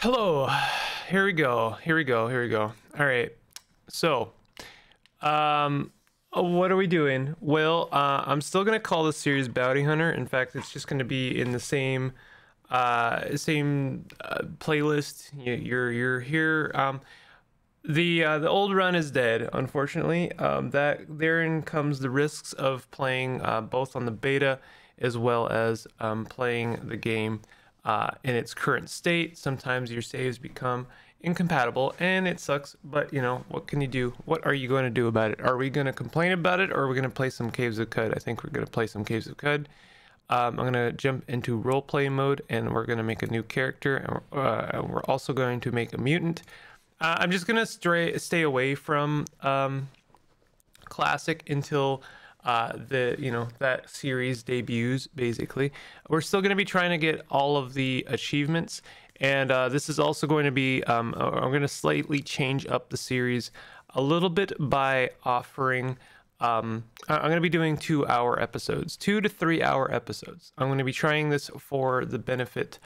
Hello. Here we go. Here we go. Here we go. All right. So, um, what are we doing? Well, uh, I'm still gonna call the series Bounty Hunter. In fact, it's just gonna be in the same, uh, same uh, playlist. You, you're you're here. Um, the uh, the old run is dead, unfortunately. Um, that therein comes the risks of playing uh, both on the beta as well as um, playing the game uh, in its current state. Sometimes your saves become incompatible and it sucks, but you know, what can you do? What are you going to do about it? Are we going to complain about it or are we going to play some Caves of Qud? I think we're going to play some Caves of Qud. Um, I'm going to jump into roleplay mode and we're going to make a new character and uh, we're also going to make a mutant. Uh, I'm just going to stay away from um, classic until uh, the you know that series debuts basically. We're still going to be trying to get all of the achievements and uh, this is also going to be um, uh, i'm going to slightly change up the series a little bit by offering um, i'm going to be doing two hour episodes two to three hour episodes. I'm going to be trying this for the benefit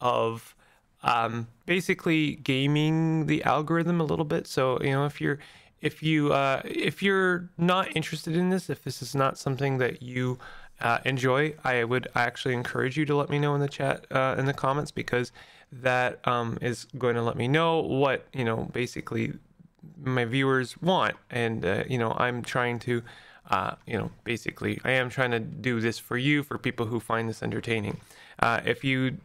of um, basically gaming the algorithm a little bit. So you know if you're if you uh, if you're not interested in this, if this is not something that you uh, enjoy, I would actually encourage you to let me know in the chat uh, in the comments because that um, is going to let me know what you know basically my viewers want, and uh, you know I'm trying to. Uh, you know, basically, I am trying to do this for you, for people who find this entertaining. Uh, if you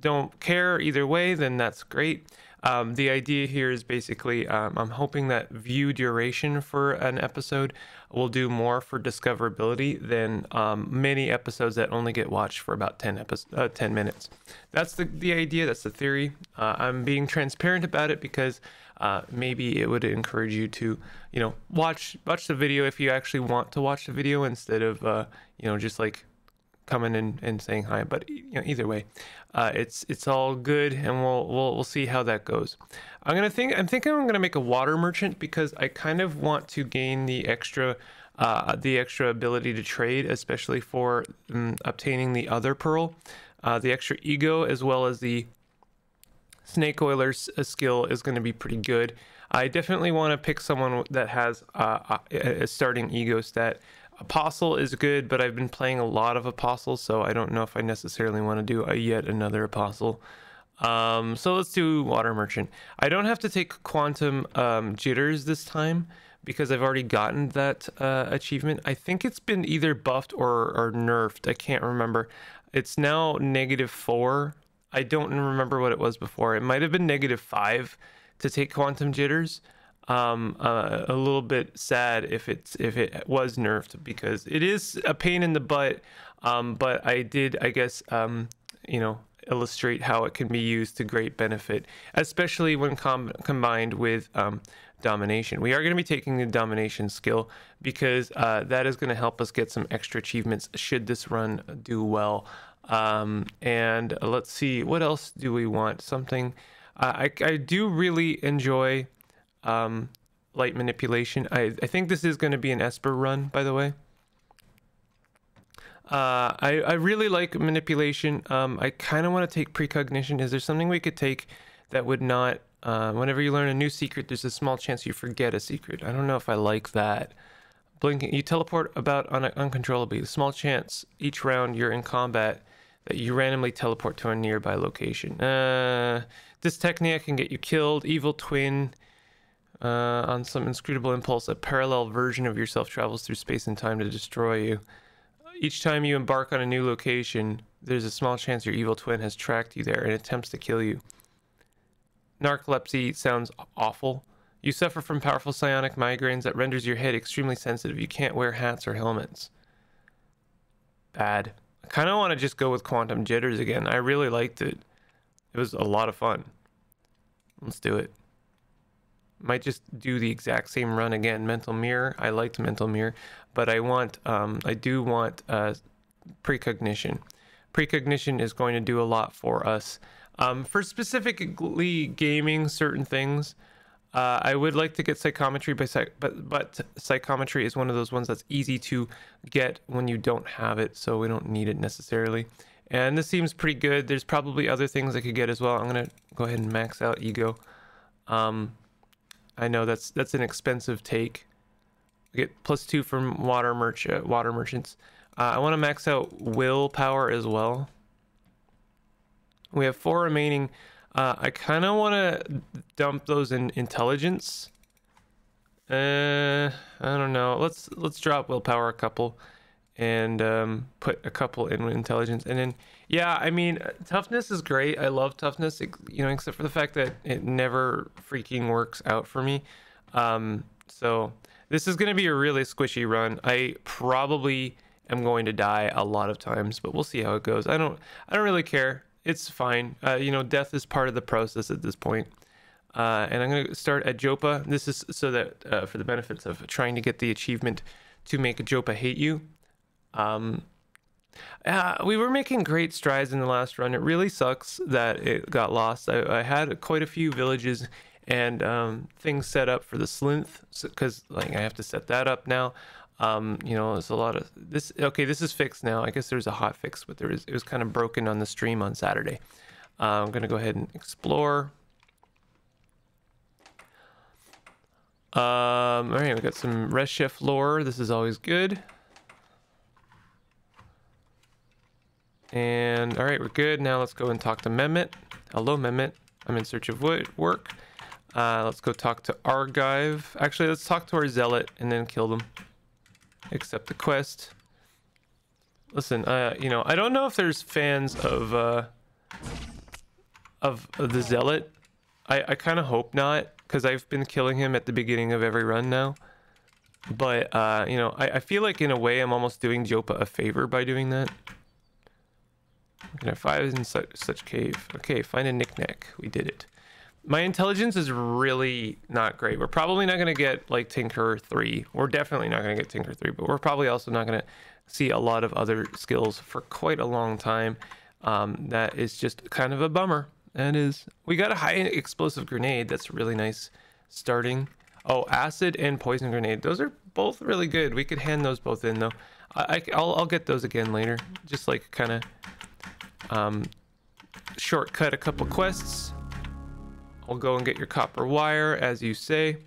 don't care either way, then that's great. Um, the idea here is basically um, I'm hoping that view duration for an episode will do more for discoverability than um, many episodes that only get watched for about 10, epi- uh, 10 minutes. That's the, the idea, that's the theory. Uh, I'm being transparent about it because uh, maybe it would encourage you to, you know, watch watch the video if you actually want to watch the video instead of, uh, you know, just like coming and, and saying hi. But you know, either way, uh, it's it's all good, and we'll we'll we'll see how that goes. I'm gonna think I'm thinking I'm gonna make a water merchant because I kind of want to gain the extra. Uh, the extra ability to trade, especially for um, obtaining the other pearl, uh, the extra ego, as well as the snake oiler's uh, skill is going to be pretty good. I definitely want to pick someone that has uh, a starting ego stat Apostle is good, but I've been playing a lot of Apostles, so I don't know if I necessarily want to do a yet another Apostle. Um, so let's do Water Merchant. I don't have to take Quantum um, Jitters this time because I've already gotten that uh, achievement. I think it's been either buffed or, or nerfed. I can't remember. It's now negative four. I don't remember what it was before. It might have been negative five to take Quantum Jitters um, uh, a little bit sad if it's if it was nerfed because it is a pain in the butt. Um, but I did, I guess, um, you know, illustrate how it can be used to great benefit, especially when com- combined with um, domination. We are going to be taking the domination skill because uh, that is going to help us get some extra achievements should this run do well. Um, and let's see, what else do we want? Something uh, I, I do really enjoy um, light manipulation. I, I think this is going to be an Esper run, by the way. Uh, I, I really like manipulation. Um, I kind of want to take precognition. Is there something we could take that would not, uh, whenever you learn a new secret, there's a small chance you forget a secret. I don't know if I like that. Blinking, you teleport about un- uncontrollably. Small chance each round you're in combat that you randomly teleport to a nearby location. Uh, this technique can get you killed. Evil twin uh, on some inscrutable impulse, a parallel version of yourself travels through space and time to destroy you. Each time you embark on a new location, there's a small chance your evil twin has tracked you there and attempts to kill you. Narcolepsy sounds awful. You suffer from powerful psionic migraines that renders your head extremely sensitive. You can't wear hats or helmets. Bad. I kind of want to just go with quantum jitters again. I really liked it. It was a lot of fun. Let's do it. Might just do the exact same run again. Mental mirror. I liked mental mirror, but I want, um, I do want uh, precognition. Precognition is going to do a lot for us. Um, for specifically gaming certain things, uh, I would like to get psychometry, by psych- but but psychometry is one of those ones that's easy to get when you don't have it, so we don't need it necessarily. And this seems pretty good. There's probably other things I could get as well. I'm gonna go ahead and max out ego. Um, I know that's that's an expensive take. I get plus two from water merchant water merchants. Uh, I want to max out willpower as well. We have four remaining. Uh, I kind of want to dump those in intelligence. Uh, I don't know. Let's let's drop willpower a couple, and um, put a couple in intelligence, and then yeah. I mean, toughness is great. I love toughness. You know, except for the fact that it never freaking works out for me. Um, so this is going to be a really squishy run. I probably am going to die a lot of times, but we'll see how it goes. I don't I don't really care. It's fine. Uh, you know, death is part of the process at this point. Uh, and I'm going to start at Joppa. This is so that uh, for the benefits of trying to get the achievement to make Joppa hate you. Um, uh, we were making great strides in the last run. It really sucks that it got lost. I, I had quite a few villages and um, things set up for the Slynth because like I have to set that up now. Um, you know, there's a lot of this. Okay, this is fixed now. I guess there's a hot fix, but there is it was kind of broken on the stream on Saturday. Uh, I'm gonna go ahead and explore. Um, all right, we got some Resheph lore. This is always good. And all right, we're good. Now let's go and talk to Mehmet. Hello, Mehmet. I'm in search of work. Uh, let's go talk to Argyve. Actually, let's talk to our zealot and then kill them. Accept the quest. Listen, uh, you know, I don't know if there's fans of uh, of, of the zealot. I, I kind of hope not, because I've been killing him at the beginning of every run now. But uh, you know, I, I feel like in a way I'm almost doing Joppa a favor by doing that. Can I find in such such cave? Okay, find a knickknack. We did it. My intelligence is really not great. We're probably not going to get like Tinker 3. We're definitely not going to get Tinker 3, but we're probably also not going to see a lot of other skills for quite a long time. Um, that is just kind of a bummer. That is. We got a high explosive grenade. That's really nice starting. Oh, acid and poison grenade. Those are both really good. We could hand those both in though. I, will I'll get those again later. Just like kind of um, shortcut a couple quests. I'll go and get your copper wire, as you say.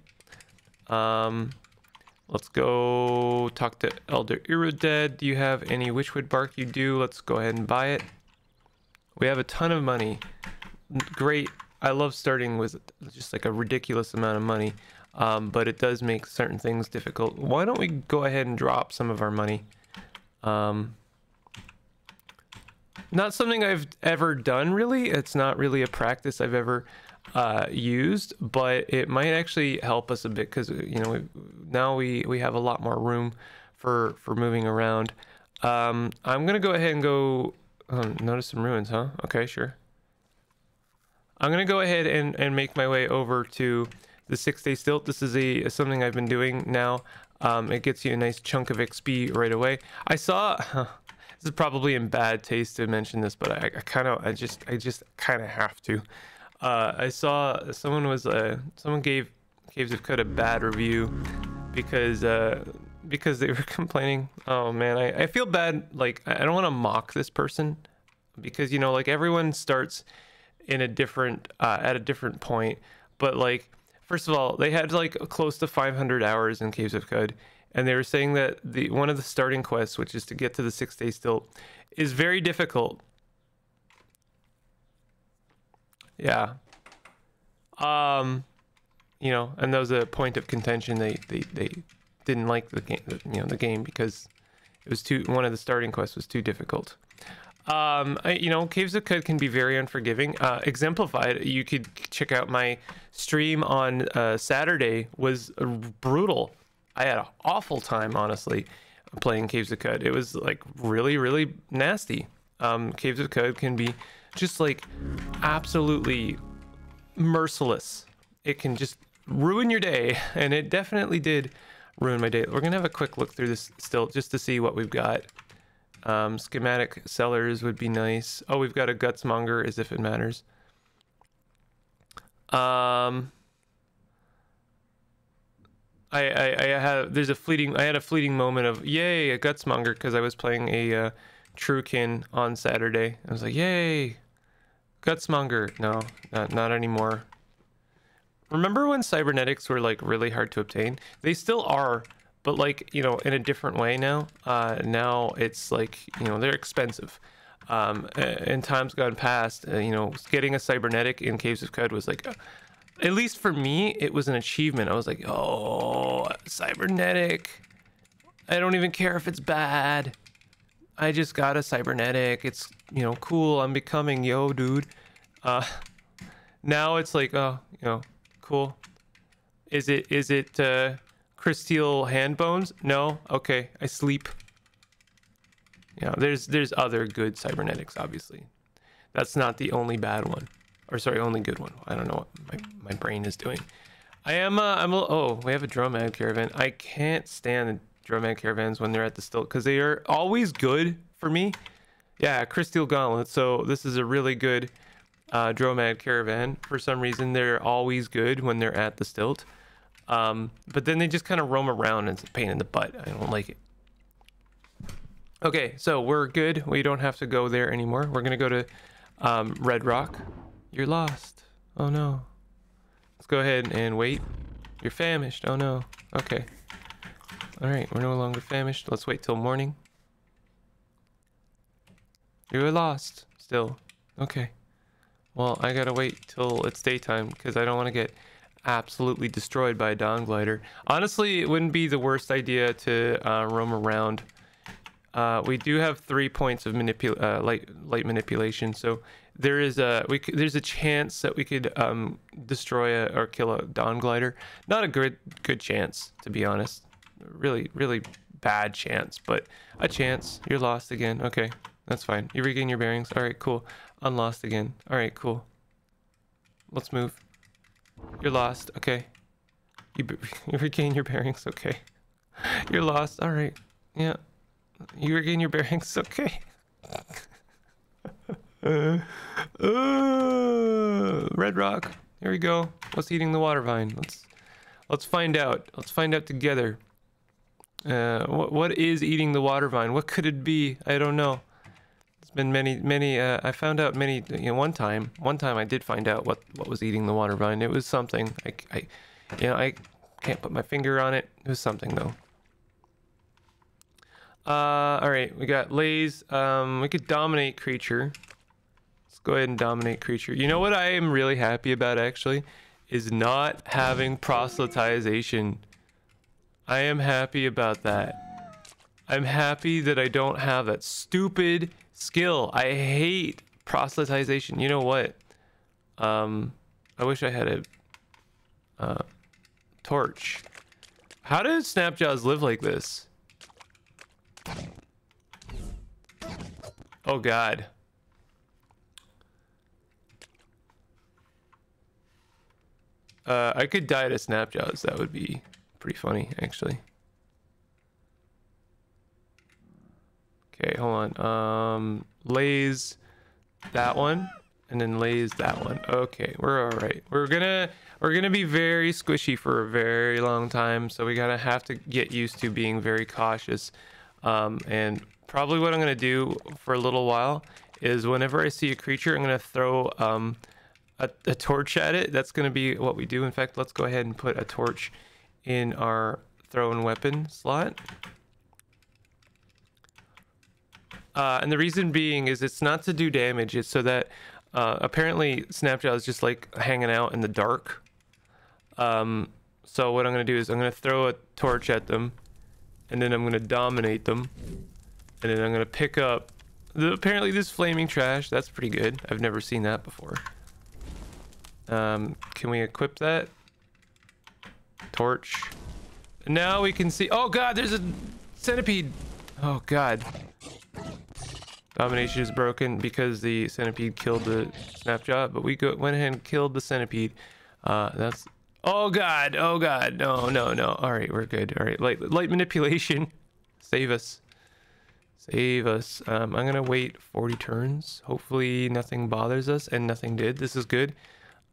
Um, let's go talk to Elder Irudad. Do you have any witchwood bark? You do. Let's go ahead and buy it. We have a ton of money. Great. I love starting with just like a ridiculous amount of money, um, but it does make certain things difficult. Why don't we go ahead and drop some of our money? Um, not something I've ever done really. It's not really a practice I've ever uh, used, but it might actually help us a bit because you know we, now we we have a lot more room for for moving around. Um, I'm gonna go ahead and go. Oh, notice some ruins, huh? Okay, sure. I'm gonna go ahead and and make my way over to the six day stilt. This is a something I've been doing now. Um, it gets you a nice chunk of XP right away. I saw. This is probably in bad taste to mention this, but I, I kind of, I just, I just kind of have to. Uh, I saw someone was uh, someone gave Caves of Qud a bad review because uh, because they were complaining. Oh man, I, I feel bad. Like I don't want to mock this person because you know like everyone starts in a different uh, at a different point. But like first of all, they had like close to 500 hours in Caves of Qud, and they were saying that the one of the starting quests, which is to get to the six day stilt, is very difficult Yeah. Um, you know, and that was a point of contention. They they, they didn't like the game, you know, the game because it was too. One of the starting quests was too difficult. Um, I, you know, Caves of Qud can be very unforgiving. Uh, exemplified, you could check out my stream on uh, Saturday. Was brutal. I had an awful time, honestly, playing Caves of Qud. It was like really, really nasty. Um, Caves of Qud can be just like absolutely merciless. It can just ruin your day, and it definitely did ruin my day. We're gonna have a quick look through this still just to see what we've got. Um, schematic sellers would be nice. Oh, we've got a gutsmonger as if it matters. Um, I, I, I had there's a fleeting I had a fleeting moment of yay a gutsmonger because I was playing a uh, Truekin on Saturday. I was like, yay, Gutsmonger. No, not, not anymore. Remember when cybernetics were like really hard to obtain? They still are, but like, you know, in a different way now. Uh, now it's like, you know, they're expensive. Um, in times gone past, uh, you know, getting a cybernetic in Caves of Qud was like, at least for me, it was an achievement. I was like, oh, cybernetic. I don't even care if it's bad. I just got a cybernetic. It's, you know, cool. I'm becoming yo, dude. Uh, now it's like, oh, you know, cool. Is it, is it, uh, crystal hand bones? No. Okay. I sleep. You know, there's, there's other good cybernetics, obviously. That's not the only bad one. Or sorry, only good one. I don't know what my, my brain is doing. I am, uh, I'm, a, oh, we have a Dromad caravan. I can't stand the Dromad caravans when they're at the stilt because they are always good for me. Yeah, Crystal Gauntlet. So this is a really good uh, Dromad caravan. For some reason, they're always good when they're at the stilt. Um, but then they just kind of roam around and it's a pain in the butt. I don't like it. Okay, so we're good. We don't have to go there anymore. We're going to go to um, Red Rock. You're lost. Oh no. Let's go ahead and wait. You're famished. Oh no. Okay. Alright, we're no longer famished. Let's wait till morning. You're lost. Still. Okay. Well, I gotta wait till it's daytime because I don't want to get absolutely destroyed by a dawn glider. Honestly, it wouldn't be the worst idea to uh, roam around. Uh, we do have three points of manipul uh, light light manipulation, so there is a we there's a chance that we could um, destroy a, or kill a dawn glider. Not a good good chance, to be honest. Really really bad chance, but a chance. You're lost again. Okay, that's fine. You regain your bearings. All right, cool. Unlost again. All right, cool. Let's move. You're lost. Okay. You, you regain your bearings. Okay. You're lost. All right. Yeah. You regain your bearings. Okay. uh, uh, Red Rock. Here we go. What's eating the water vine? Let's let's find out. Let's find out together. Uh, what what is eating the water vine? What could it be? I don't know. It's been many many. Uh, I found out many. You know, one time, one time I did find out what what was eating the water vine. It was something. I, I you know, I can't put my finger on it. It was something though. Uh, all right, we got Lase. Um, we could dominate creature go ahead and dominate creature. You know what I am really happy about actually? Is not having proselytization. I am happy about that. I'm happy that I don't have that stupid skill. I hate proselytization. You know what? Um, I wish I had a uh, torch. How did Snapjaws live like this? Oh god. Uh, I could die to Snapjaws. That would be pretty funny, actually. Okay, hold on. Um, lase that one, and then lase that one. Okay, we're all right. We're gonna we're gonna be very squishy for a very long time, so we gotta have to get used to being very cautious. Um, and probably what I'm gonna do for a little while is whenever I see a creature, I'm gonna throw um, a, a torch at it. That's going to be what we do. In fact, let's go ahead and put a torch in our thrown weapon slot. Uh, and the reason being is it's not to do damage. It's so that uh, apparently Snapjaw is just like hanging out in the dark. Um, so what I'm going to do is I'm going to throw a torch at them and then I'm going to dominate them. And then I'm going to pick up the, apparently this flaming trash. That's pretty good. I've never seen that before. Um, can we equip that? Torch. Now we can see. Oh god, there's a centipede. Oh god. Domination is broken because the centipede killed the snapjaw, but we go, went ahead and killed the centipede. Uh, that's. Oh god. Oh god. No, no, no. All right, we're good. All right, light, light manipulation. Save us. Save us. Um, I'm gonna wait 40 turns. Hopefully nothing bothers us, and nothing did. This is good.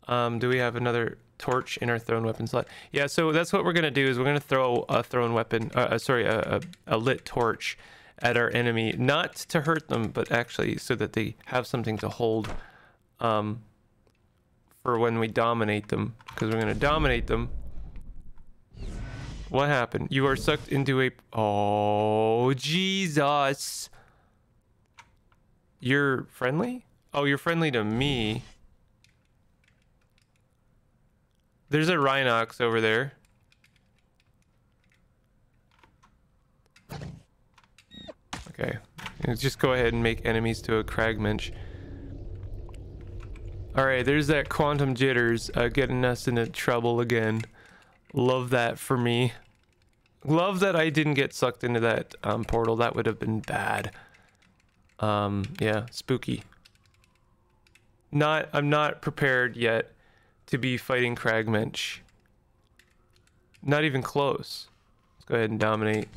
Um, do we have another torch in our thrown weapon slot? Yeah, so that's what we're gonna do is we're gonna throw a thrown weapon, uh, uh, sorry, a, a, a, lit torch at our enemy, not to hurt them, but actually so that they have something to hold um, for when we dominate them. Because we're going to dominate them. What happened? You are sucked into a... Oh, Jesus. You're friendly? Oh, you're friendly to me. There's a Rhinox over there. Okay. Let's just go ahead and make enemies to a Cragmensch. Alright, there's that Quantum Jitters uh, getting us into trouble again. Love that for me. Love that I didn't get sucked into that um, portal. That would have been bad. Um, yeah, spooky. Not, I'm not prepared yet to be fighting Cragmensch. Not even close. Let's go ahead and dominate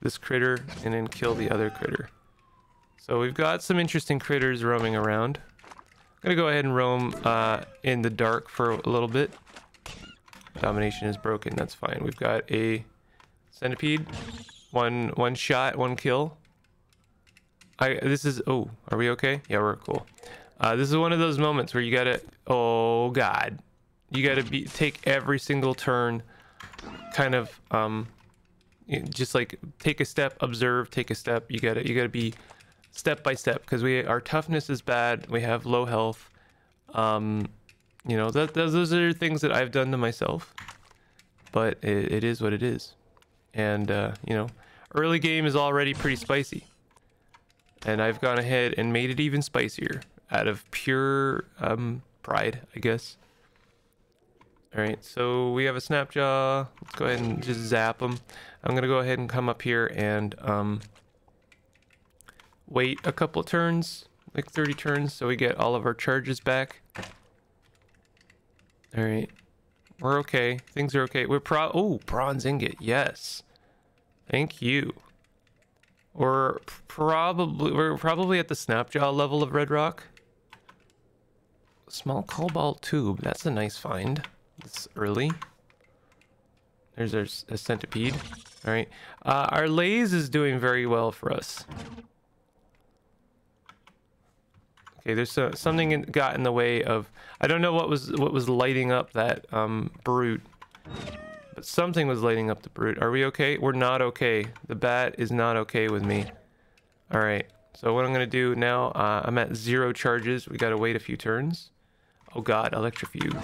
this critter and then kill the other critter. So we've got some interesting critters roaming around. I'm gonna go ahead and roam uh, in the dark for a little bit. Domination is broken, that's fine. We've got a centipede. One one shot, one kill. I this is oh, are we okay? Yeah, we're cool. Uh, this is one of those moments where you gotta oh god. You gotta be take every single turn kind of um just like take a step, observe, take a step. You gotta you gotta be step by step because we our toughness is bad. We have low health. Um, you know that those are things that I've done to myself, but it, it is what it is. And uh, you know, early game is already pretty spicy, and I've gone ahead and made it even spicier out of pure um, pride, I guess. All right, so we have a snapjaw. Let's go ahead and just zap them. I'm gonna go ahead and come up here and um, wait a couple turns, like 30 turns, so we get all of our charges back. All right, we're okay. Things are okay. We're pro. Oh, bronze ingot. Yes, thank you. We're probably we're probably at the snapjaw level of red rock. Small cobalt tube. That's a nice find. It's early. There's our a centipede. All right. Uh, our lase is doing very well for us. Okay, there's uh, something in, got in the way of. I don't know what was what was lighting up that um, brute, but something was lighting up the brute. Are we okay? We're not okay. The bat is not okay with me. All right. So what I'm gonna do now? Uh, I'm at zero charges. We gotta wait a few turns. Oh God, electrofuge.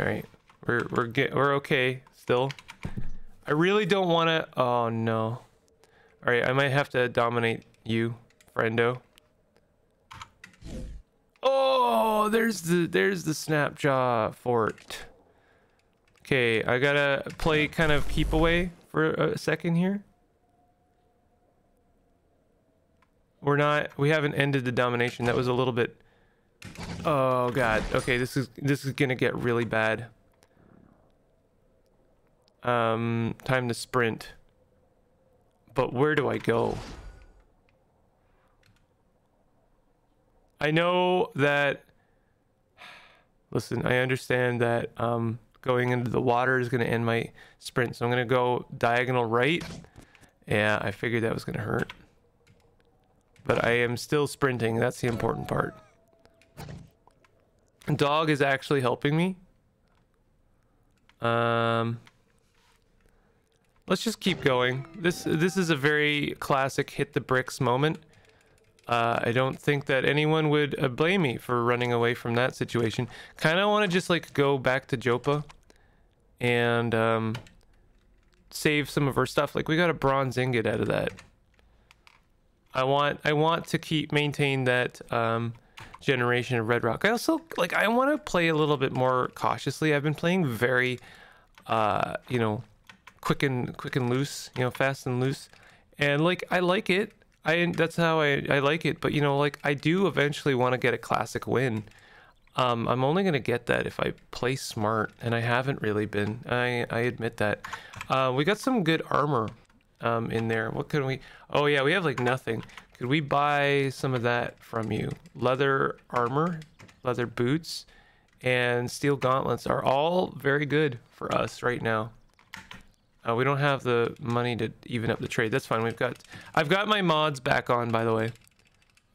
All right. We're we're get we're okay still. I really don't want to. Oh no. All right, I might have to dominate you, friendo. Oh, there's the there's the snapjaw fort. Okay, I gotta play kind of keep away for a second here. We're not. We haven't ended the domination. That was a little bit. Oh god. Okay, this is this is gonna get really bad. Um, time to sprint. But where do I go? I know that... Listen, I understand that um, going into the water is going to end my sprint. So I'm going to go diagonal right. Yeah, I figured that was going to hurt. But I am still sprinting. That's the important part. Dog is actually helping me. Um, let's just keep going. This this is a very classic hit the bricks moment. Uh, I don't think that anyone would uh, blame me for running away from that situation. Kind of want to just like go back to Joppa and um, save some of our stuff. Like we got a bronze ingot out of that. I want I want to keep maintain that um, generation of red rock. I also like I want to play a little bit more cautiously. I've been playing very, uh, you know, quick and quick and loose, you know, fast and loose. And like I like it. I that's how I, I like it. But you know, like I do eventually want to get a classic win. Um, I'm only gonna get that if I play smart, and I haven't really been. I I admit that. Uh, we got some good armor um, in there. What can we? Oh yeah, we have like nothing. Could we buy some of that from you? Leather armor, leather boots, and steel gauntlets are all very good for us right now. Uh, we don't have the money to even up the trade. That's fine. We've got I've got my mods back on by the way.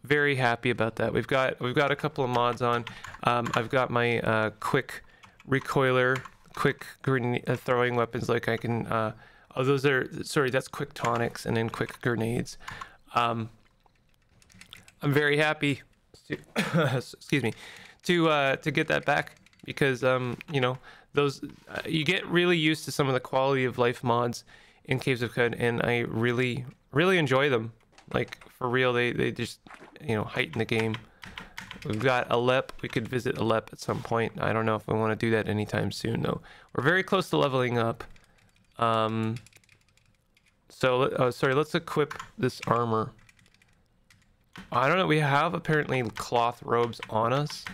Very happy about that. We've got we've got a couple of mods on. Um, I've got my uh, quick recoiler, quick grenade uh, throwing weapons like I can uh, oh those are sorry, that's quick tonics and then quick grenades. Um, I'm very happy to, excuse me to uh, to get that back because um, you know those uh, you get really used to some of the quality of life mods in Caves of Qud, and I really really enjoy them. Like for real, they they just you know heighten the game. We've got Alep. We could visit Alep at some point. I don't know if we want to do that anytime soon though. We're very close to leveling up. Um. So uh, sorry, let's equip this armor. I don't know. We have apparently cloth robes on us.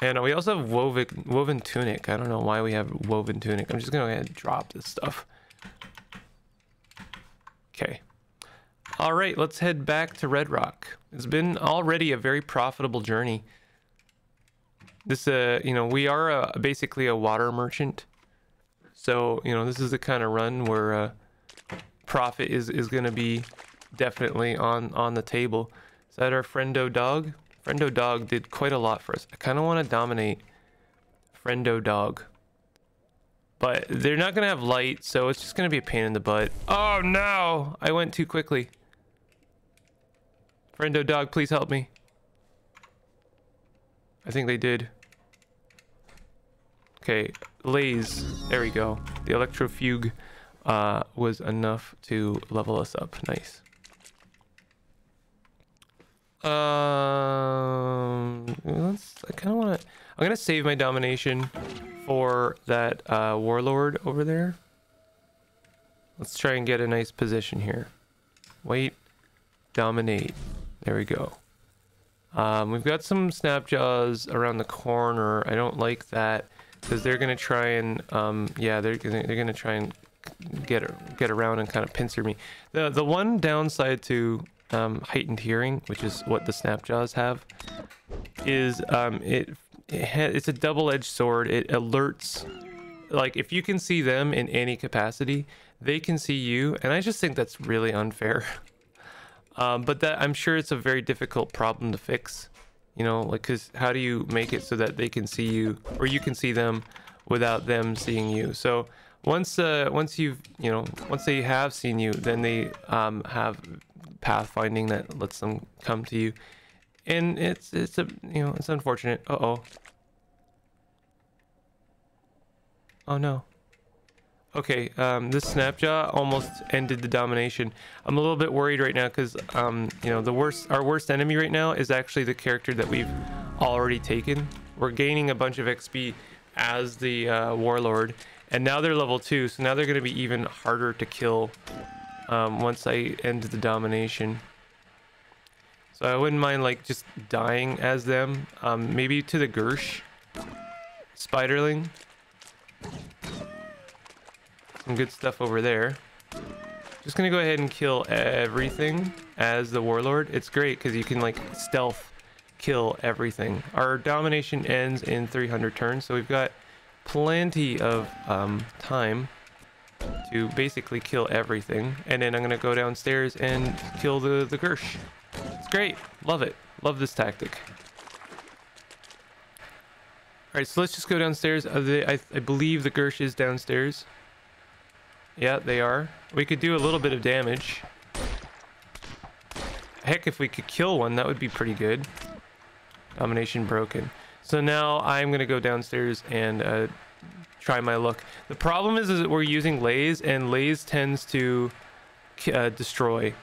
And we also have woven, woven tunic. I don't know why we have woven tunic. I'm just going to go ahead and drop this stuff. Okay. All right, let's head back to Red Rock. It's been already a very profitable journey. This, uh, you know, we are a, basically a water merchant. So, you know, this is the kind of run where uh, profit is, is going to be definitely on, on the table. Is that our friendo dog? Friendo Dog did quite a lot for us. I kind of want to dominate Friendo Dog. But they're not going to have light, so it's just going to be a pain in the butt. Oh, no! I went too quickly. Friendo Dog, please help me. I think they did. Okay, Lase. There we go. The Electrofuge uh, was enough to level us up. Nice. Um, let's. I kind of want to. I'm gonna save my domination for that uh, warlord over there. Let's try and get a nice position here. Wait, dominate. There we go. Um, we've got some snapjaws around the corner. I don't like that because they're gonna try and um, yeah, they're they're gonna try and get get around and kind of pincer me. The the one downside to um, heightened hearing, which is what the snapjaws have, is um, it, it it's a double-edged sword. It alerts, like if you can see them in any capacity, they can see you, and I just think that's really unfair. um, but that I'm sure it's a very difficult problem to fix. You know, like, cause how do you make it so that they can see you, or you can see them without them seeing you? So once uh once you've you know once they have seen you then they um have pathfinding that lets them come to you. And it's it's a you know it's unfortunate. Uh oh. Oh no. Okay, um, this snapjaw almost ended the domination. I'm a little bit worried right now because um, you know the worst our worst enemy right now is actually the character that we've already taken. We're gaining a bunch of XP as the uh, warlord, and now they're level two, so now they're going to be even harder to kill um, once I end the domination. So I wouldn't mind like just dying as them. Um, maybe to the Girsh. Spiderling. Some good stuff over there. Just gonna go ahead and kill everything as the Warlord. It's great because you can like stealth kill everything. Our domination ends in 300 turns, so we've got plenty of um, time to basically kill everything. And then I'm going to go downstairs and kill the, the Girsh. It's great. Love it. Love this tactic. Alright, so let's just go downstairs. Uh, I, I believe the Girsh is downstairs. Yeah, they are. We could do a little bit of damage. Heck, if we could kill one, that would be pretty good. Domination broken. So now I'm going to go downstairs and uh, try my luck. The problem is, is that we're using Lase, and Lase tends to uh, destroy.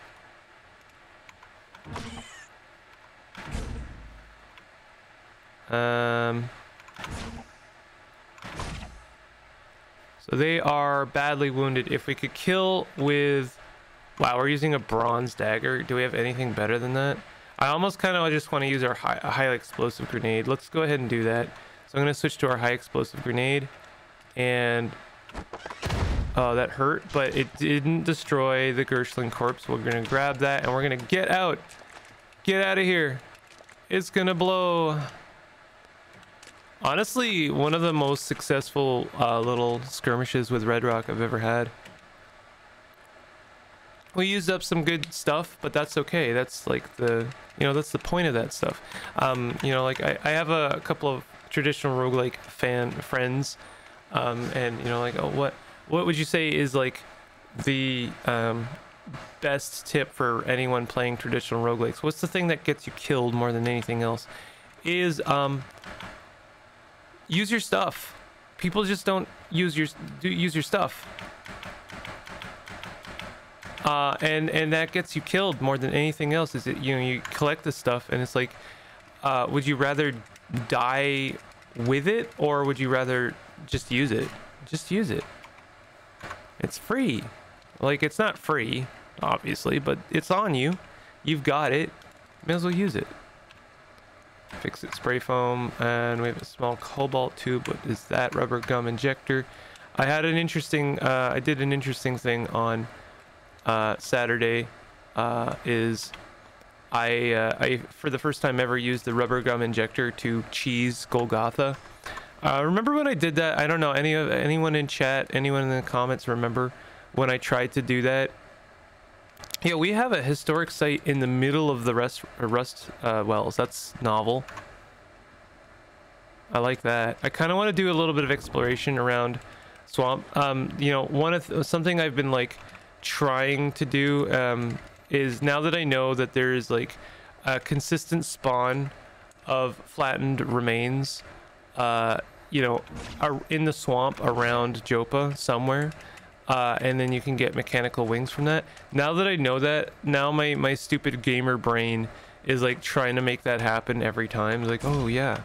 Um, so they are badly wounded. If we could kill with... Wow, we're using a bronze dagger. Do we have anything better than that? I almost kind of I just want to use our high, high explosive grenade. Let's go ahead and do that. So I'm going to switch to our high explosive grenade and oh that hurt but it didn't destroy the Girshling corpse we're gonna grab that and we're gonna get out get out of here it's gonna blow Honestly, one of the most successful uh, little skirmishes with Red Rock I've ever had. We used up some good stuff, but that's okay. That's like the, you know, that's the point of that stuff. Um, you know, like I, I have a, couple of traditional roguelike fan friends, um, and you know, like, oh, what, what would you say is like the um, best tip for anyone playing traditional roguelikes? What's the thing that gets you killed more than anything else? Is um, use your stuff. People just don't use your do use your stuff. Uh, and and that gets you killed more than anything else. Is it you know you collect this stuff and it's like, uh, would you rather die with it or would you rather just use it? Just use it. It's free. Like it's not free, obviously, but it's on you. You've got it. May as well use it. Fix it spray foam and we have a small cobalt tube. What is that? Rubber gum injector. I had an interesting. Uh, I did an interesting thing on uh, Saturday uh, is I, uh, I, for the first time ever, used the rubber gum injector to cheese Golgotha. Uh, remember when I did that? I don't know. Any of anyone in chat, anyone in the comments, remember when I tried to do that? Yeah, we have a historic site in the middle of the rust, uh, rust uh, wells. That's novel. I like that. I kind of want to do a little bit of exploration around swamp. Um, you know, one of something I've been like trying to do um, is now that I know that there is like a consistent spawn of flattened remains, uh, you know, in the swamp around Joppa somewhere. Uh, and then you can get mechanical wings from that. Now that I know that, now my, my stupid gamer brain is like trying to make that happen every time. Like, oh yeah,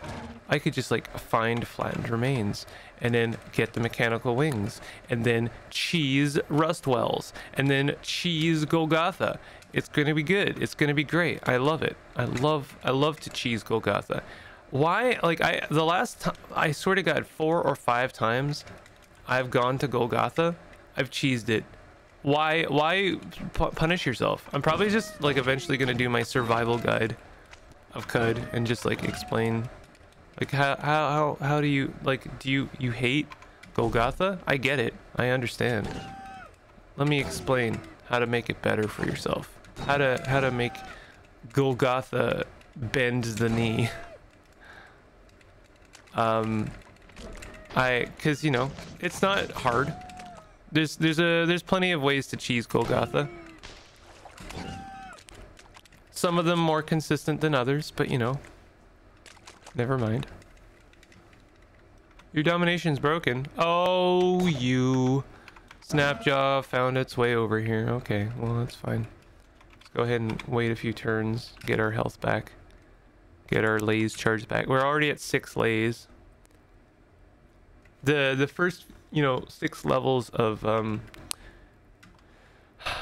I could just like find flattened remains and then get the mechanical wings and then cheese Rustwells and then cheese Golgotha. It's gonna be good. It's gonna be great. I love it. I love I love to cheese Golgotha. Why like I the last time I sort of got four or five times I've gone to Golgotha, I've cheesed it. Why why punish yourself? I'm probably just like eventually gonna do my survival guide of Qud and just like explain like how how how how do you like do you you hate Golgotha? I get it. I understand. Let me explain how to make it better for yourself. How to how to make Golgotha bend the knee. Um I cuz you know, it's not hard. There's there's a there's plenty of ways to cheese Golgotha. Some of them more consistent than others, but you know, Never mind. Your domination's broken. Oh, you. Snapjaw found its way over here. Okay, well, that's fine. Let's go ahead and wait a few turns, get our health back. Get our lase charged back. We're already at six lase. The the first, you know, six levels of um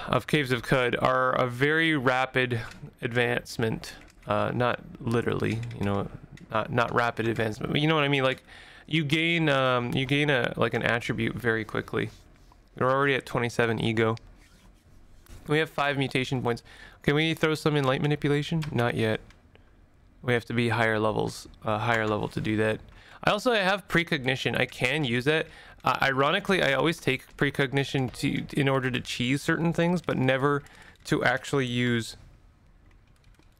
of Caves of Qud are a very rapid advancement. Uh, not literally, you know, not not rapid advancement, but you know what I mean. Like you gain um, you gain a like an attribute very quickly. We're already at 27 ego. We have five mutation points. Can we throw some in light manipulation? Not yet. We have to be higher levels, uh, higher level to do that. I also I have precognition. I can use it. Uh, ironically, I always take precognition to in order to cheese certain things, but never to actually use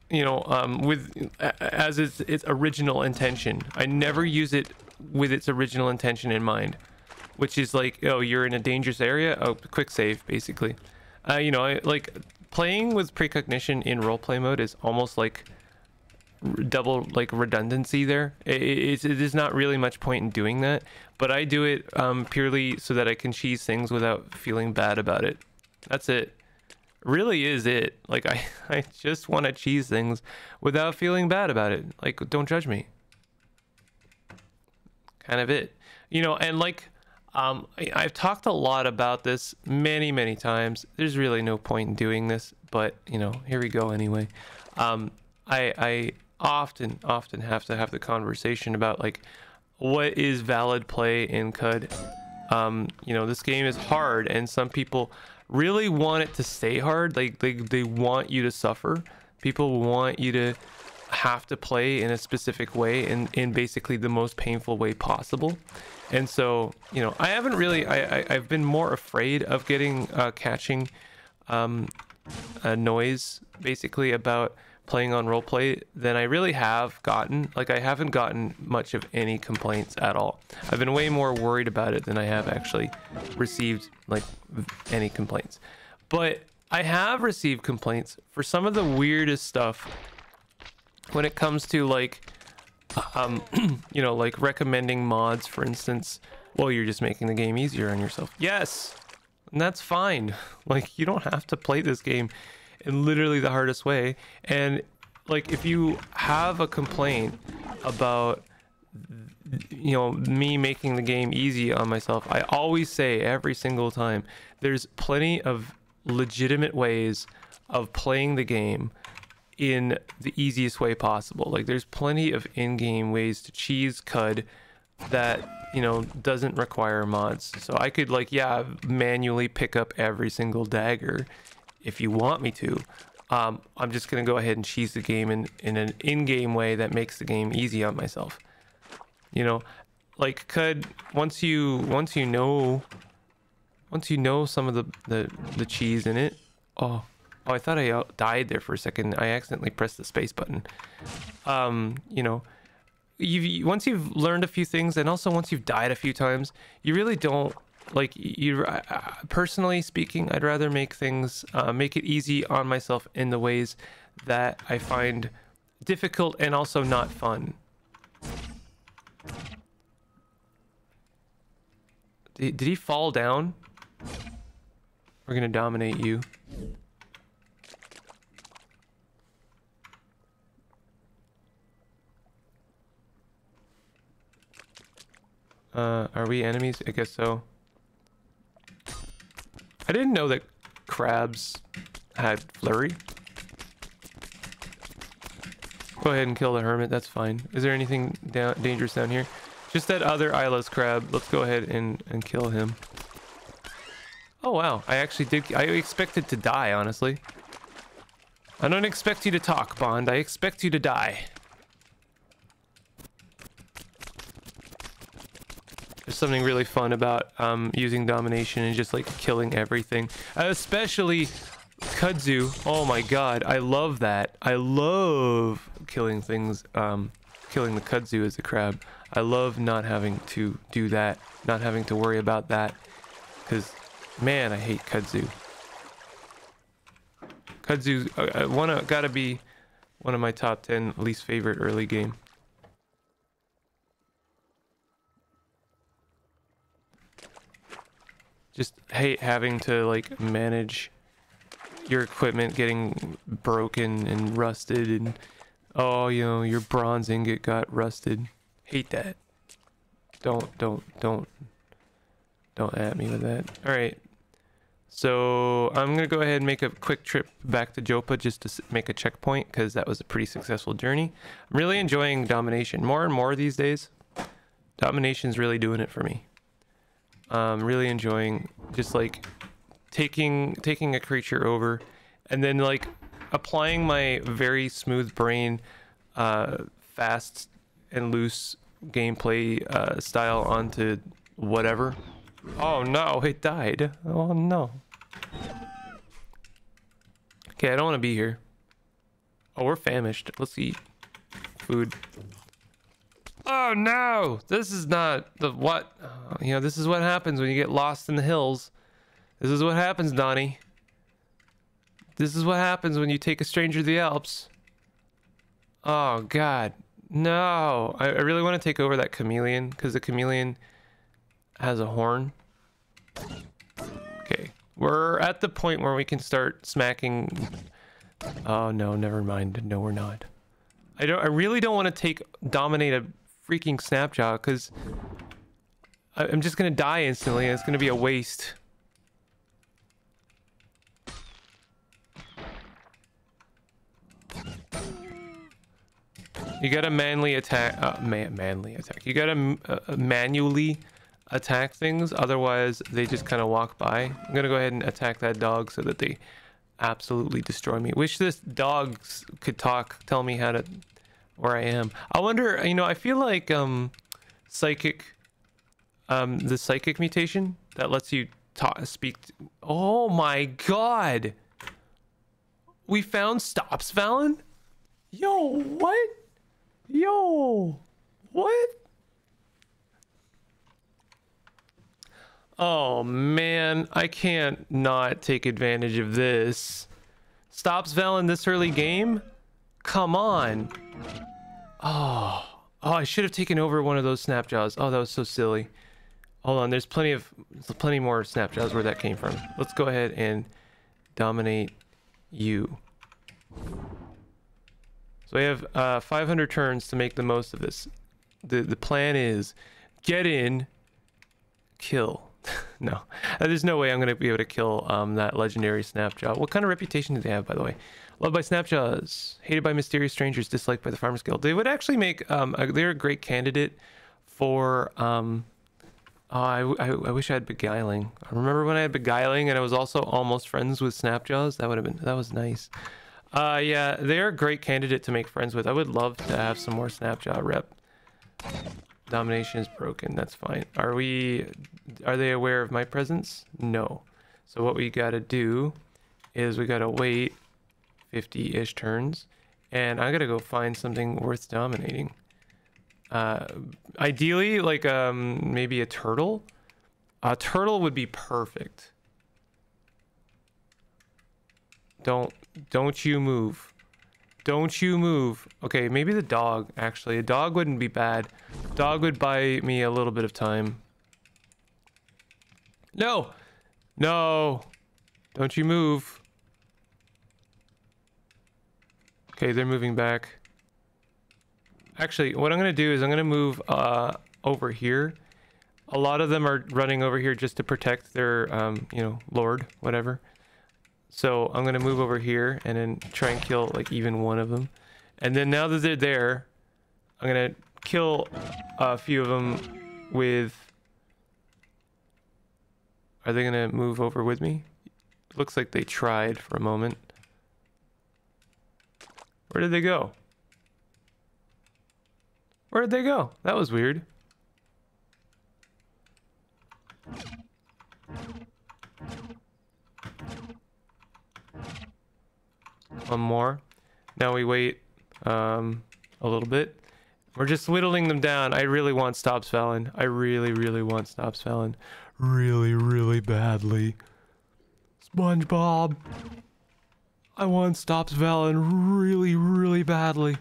you know, um, with as its its original intention. I never use it with its original intention in mind, which is like, oh, you're in a dangerous area. Oh, quick save, basically. Uh, you know, I, like playing with precognition in roleplay mode is almost like double like redundancy there. It, it, it is not really much point in doing that, but I do it um, purely so that I can cheese things without feeling bad about it. That's it really is it. Like I, I just want to cheese things without feeling bad about it. Like don't judge me. Kind of it. You know, and like um I, have talked a lot about this many, many times. There's really no point in doing this, but you know, here we go anyway. Um I I often, often have to have the conversation about like what is valid play in Qud. Um, you know, this game is hard and some people really want it to stay hard. Like they, they want you to suffer. People want you to have to play in a specific way in in basically the most painful way possible and so you know i haven't really i, I have been more afraid of getting uh, catching um, a noise basically about playing on roleplay than I really have gotten. Like I haven't gotten much of any complaints at all. I've been way more worried about it than I have actually received like any complaints. But I have received complaints for some of the weirdest stuff when it comes to like um you know like recommending mods for instance well you're just making the game easier on yourself yes and that's fine like you don't have to play this game in literally the hardest way. And like if you have a complaint about you know me making the game easy on myself, I always say every single time there's plenty of legitimate ways of playing the game in the easiest way possible. Like there's plenty of in-game ways to cheese Qud that you know doesn't require mods. So I could like yeah manually pick up every single dagger if you want me to. Um, I'm just gonna go ahead and cheese the game in, in an in-game way that makes the game easy on myself. You know, like Qud once you once you know once you know some of the the, the cheese in it. Oh, oh, I thought I died there for a second. I accidentally pressed the space button. Um, you know, you once you've learned a few things, and also once you've died a few times, you really don't like you uh, personally speaking i'd rather make things uh, make it easy on myself in the ways that i find difficult and also not fun did, did he fall down we're gonna dominate you Uh, are we enemies? I guess so. I didn't know that crabs had flurry. Go ahead and kill the hermit, that's fine. Is there anything down, dangerous down here? Just that other eyeless crab. Let's go ahead and, and kill him. Oh wow, I actually did, I expected to die, honestly. I don't expect you to talk, Bond. I expect you to die. Something really fun about um, using domination and just like killing everything. Especially kudzu. Oh my god, I love that. I love killing things, um, killing the kudzu as a crab. I love not having to do that, not having to worry about that. Because, man, I hate kudzu. Kudzu, uh one, uh, gotta be one of my top 10 least favorite early game. Just hate having to like manage your equipment getting broken and rusted and oh you know your bronze ingot got rusted. Hate that. Don't don't don't don't at me with that. All right. So i'm gonna go ahead and make a quick trip back to Joppa just to make a checkpoint because that was a pretty successful journey. I'm really enjoying domination more and more these days. Domination's really doing it for me um, really enjoying just like taking taking a creature over and then like applying my very smooth brain uh, fast and loose gameplay uh, style onto whatever. Oh no it died. Oh no. Okay i don't want to be here. Oh we're famished. Let's eat food Oh no! This is not the what? Uh, you know, this is what happens when you get lost in the hills. This is what happens, Donnie. This is what happens when you take a stranger to the Alps. Oh god. No. I, I really want to take over that chameleon because the chameleon has a horn. Okay. We're at the point where we can start smacking. Oh no, never mind. No, we're not. I don't I really don't want to take dominate a freaking Snapjaw because I'm just gonna die instantly and it's gonna be a waste. You gotta manly attack, uh, man, manly attack. You gotta uh, manually attack things, otherwise they just kind of walk by. I'm gonna go ahead and attack that dog so that they absolutely destroy me. Wish this dogs could talk, tell me how to where I am. I wonder, you know, I feel like um, psychic, um, the psychic mutation that lets you talk, speak. To, oh my god, we found Stopsvalinn. Yo, what? Yo, what? Oh man, I can't not take advantage of this. Stopsvalinn this early game? Come on. Oh. Oh, I should have taken over one of those snapjaws. Oh, that was so silly. Hold on, there's plenty of plenty more snapjaws where that came from. Let's go ahead and dominate you. So we have uh, 500 turns to make the most of this. The the plan is get in, kill. no, there's no way I'm gonna be able to kill um, that legendary Snapjaw. What kind of reputation do they have, by the way? Loved by Snapjaws, hated by mysterious strangers, disliked by the Farmers Guild. They would actually make. Um, a, they're a great candidate for. Um, oh, I, I, I wish I had beguiling. I remember when I had beguiling, and I was also almost friends with Snapjaws. That would have been. That was nice. Uh, yeah, they're a great candidate to make friends with. I would love to have some more Snapjaw rep. Domination is broken. That's fine. Are we... Are they aware of my presence? No. So what we gotta do is we gotta wait 50-ish turns. And I gotta go find something worth dominating. Uh, ideally, like um, maybe a turtle. A turtle would be perfect. Don't don't you move. Don't you move. Okay, maybe the dog, actually. A dog wouldn't be bad. Dog would buy me a little bit of time. No! No! Don't you move. Okay, they're moving back. Actually, what I'm going to do is I'm going to move uh, over here. A lot of them are running over here just to protect their, um, you know, lord, whatever. So I'm gonna move over here and then try and kill like even one of them. And then now that they're there, I'm gonna kill a few of them with... Are they gonna move over with me? Looks like they tried for a moment. Where did they go? Where did they go? That was weird. One more. Now we wait um, a little bit. We're just whittling them down. I really want Stopsvalinn. I really, really want Stopsvalinn. Really, really badly. SpongeBob. I want Stopsvalinn really, really badly.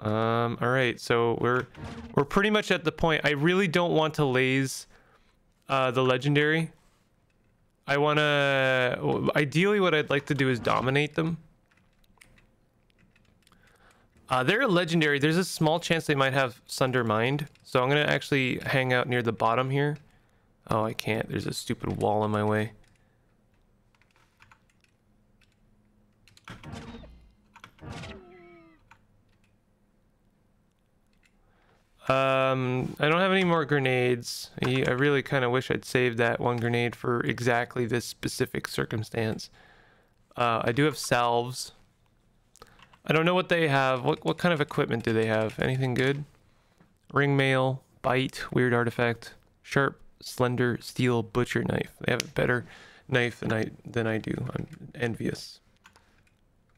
Um, alright, so we're we're pretty much at the point. I really don't want to lase uh, the legendary. I want to... Ideally, what I'd like to do is dominate them. Uh, they're a legendary. There's a small chance they might have Sunder Mind. So I'm going to actually hang out near the bottom here. Oh, I can't. There's a stupid wall in my way. Um, I don't have any more grenades. I really kind of wish I'd saved that one grenade for exactly this specific circumstance. Uh, I do have salves. I don't know what they have. What what kind of equipment do they have? Anything good? Ring mail, bite, weird artifact, sharp, slender, steel, butcher knife. They have a better knife than I than I do. I'm envious.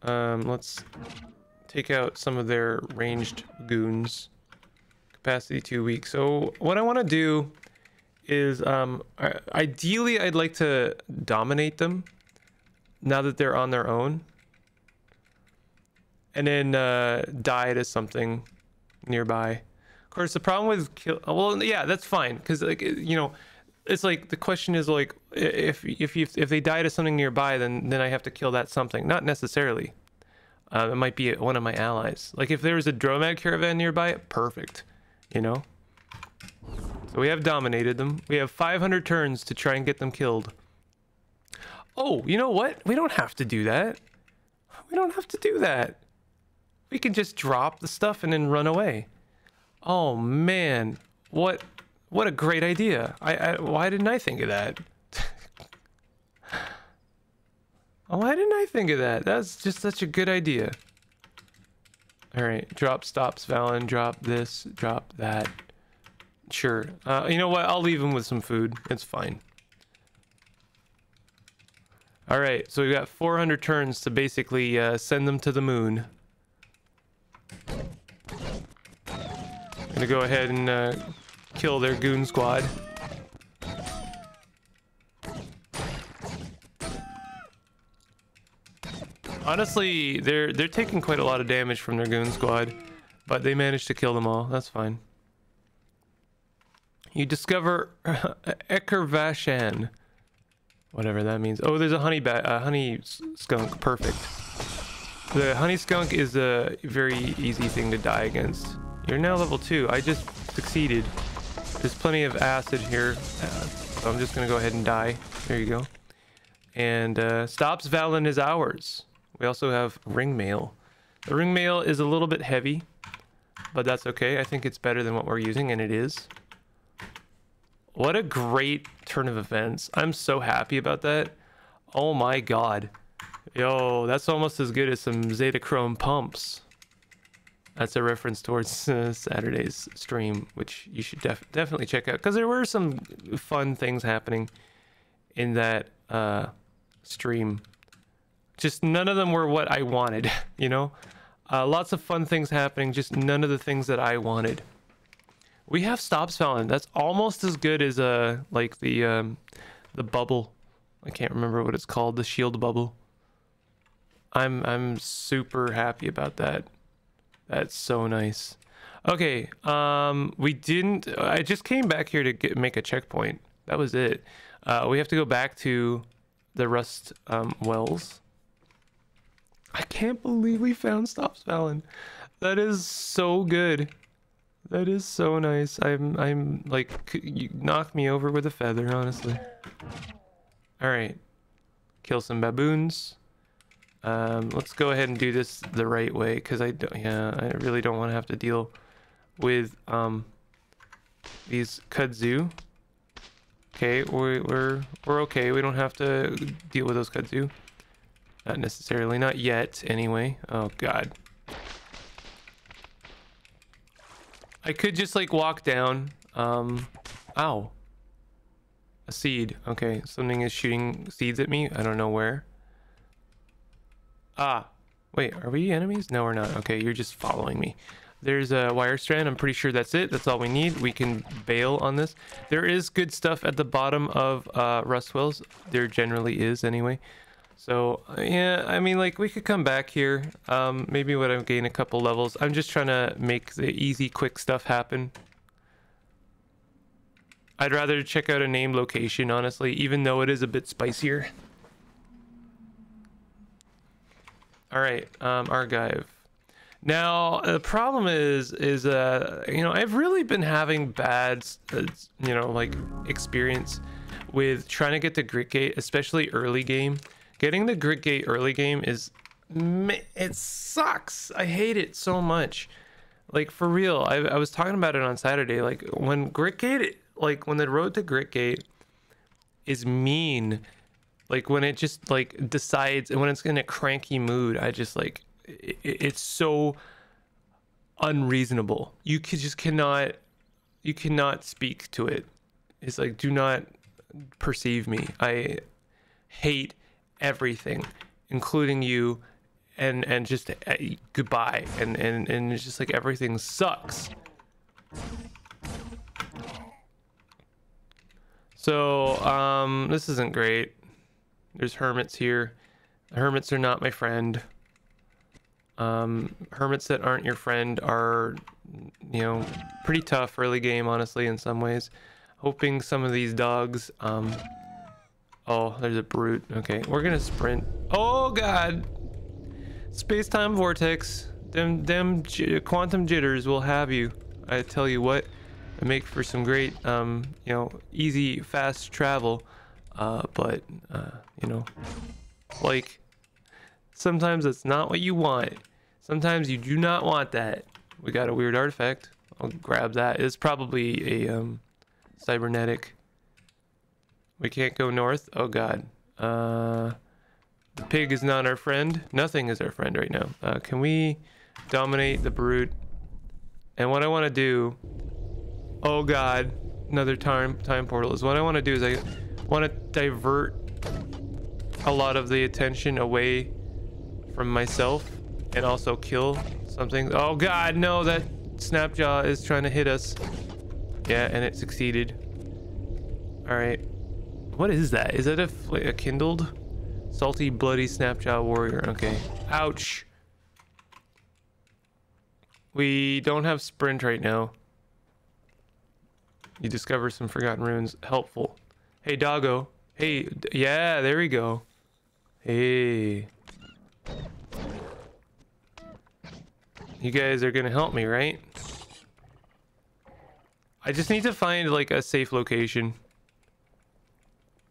Um, let's take out some of their ranged goons capacity two weeks. So what I want to do is, um, ideally, I'd like to dominate them now that they're on their own, and then uh, die to something nearby. Of course, the problem with kill. Well, yeah, that's fine because like you know, it's like the question is like if if you, if they die to something nearby, then then I have to kill that something. Not necessarily. Uh, it might be one of my allies. Like if there was a Dromad caravan nearby, perfect you know? So we have dominated them. We have 500 turns to try and get them killed. Oh, you know what? We don't have to do that. We don't have to do that. We can just drop the stuff and then run away. Oh man, what what a great idea. I, I why didn't I think of that? why didn't I think of that? That's just such a good idea. All right, drop Stopsvalinn. Drop this, drop that. Sure. Uh, you know what? I'll leave him with some food. It's fine. All right, so we've got 400 turns to basically uh, send them to the moon. I'm Gonna go ahead and uh, kill their goon squad. Honestly, they're they're taking quite a lot of damage from their goon squad, but they managed to kill them all. That's fine. You discover Ekervashan. Whatever that means. Oh, there's a honey bat, a honey skunk. Perfect. The honey skunk is a very easy thing to die against. You're now level two. I just succeeded. There's plenty of acid here, uh, so I'm just gonna go ahead and die. There you go. And uh, Stopsvalinn is ours. We also have ring mail. The ring mail is a little bit heavy, but that's okay. I think it's better than what we're using, and it is. What a great turn of events. I'm so happy about that. Oh my god. Yo, that's almost as good as some Zetachrome pumps. That's a reference towards uh, Saturday's stream, which you should def definitely check out. Because there were some fun things happening in that uh, stream. Just none of them were what I wanted, you know? Uh, lots of fun things happening, just none of the things that I wanted. We have Stopsvalinn. That's almost as good as uh like the um the bubble. I can't remember what it's called, the shield bubble. I'm I'm super happy about that. That's so nice. Okay, um we didn't I just came back here to get, make a checkpoint. That was it. Uh we have to go back to the rust um wells. I can't believe we found Stopsvalinn. That is so good. That is so nice. I'm, I'm like, you knock me over with a feather, honestly. All right, kill some baboons. Um, let's go ahead and do this the right way, because I don't, yeah, I really don't want to have to deal with um these kudzu. Okay, we're we're we're okay. We don't have to deal with those kudzu. Not necessarily, not yet, anyway. Oh God. I could just like walk down. Um, ow. A seed. Okay, something is shooting seeds at me. I don't know where. Ah, wait, are we enemies? No, we're not. Okay, you're just following me. There's a wire strand. I'm pretty sure that's it. That's all we need. We can bail on this. There is good stuff at the bottom of uh, Rustwells. There generally is anyway. So yeah, I mean, like we could come back here. Um, maybe when I gain a couple levels. I'm just trying to make the easy, quick stuff happen. I'd rather check out a named location, honestly, even though it is a bit spicier. All right, um, Argyve. Now the problem is, is uh, you know, I've really been having bad, uh, you know, like experience with trying to get the grit gate, especially early game. Getting the grit gate early game is it sucks. I hate it so much. Like for real, I, I was talking about it on Saturday. Like when grit gate, like when the road to grit gate is mean, like when it just like decides and when it's in a cranky mood, I just like it, it's so unreasonable. You could just cannot, you cannot speak to it. It's like do not perceive me. I hate everything, including you, and and just uh, goodbye, and and and it's just like everything sucks. So um, this isn't great. There's hermits here. Hermits are not my friend. Um, hermits that aren't your friend are, you know, pretty tough early game, honestly, in some ways. Hoping some of these dogs um, Oh, there's a brute. Okay, we're gonna sprint. Oh god! Space-time vortex. Them, them quantum jitters will have you. I tell you what, make for some great, um, you know, easy, fast travel. Uh, but, uh, you know, like, sometimes it's not what you want. Sometimes you do not want that. We got a weird artifact. I'll grab that. It's probably a, um, cybernetic we can't go north. Oh god. Uh, the pig is not our friend. Nothing is our friend right now. Uh, can we dominate the brute. And what I want to do, oh god, another time time portal is what I want to do is I want to divert a lot of the attention away from myself and also kill something. Oh god, no, that Snapjaw is trying to hit us. Yeah, and it succeeded. All right. What is that? Is that a, a kindled? Salty, bloody Snapjaw warrior. Okay. Ouch. We don't have sprint right now. You discover some forgotten runes. Helpful. Hey, doggo. Hey, yeah, there we go. Hey. You guys are gonna help me, right? I just need to find like a safe location.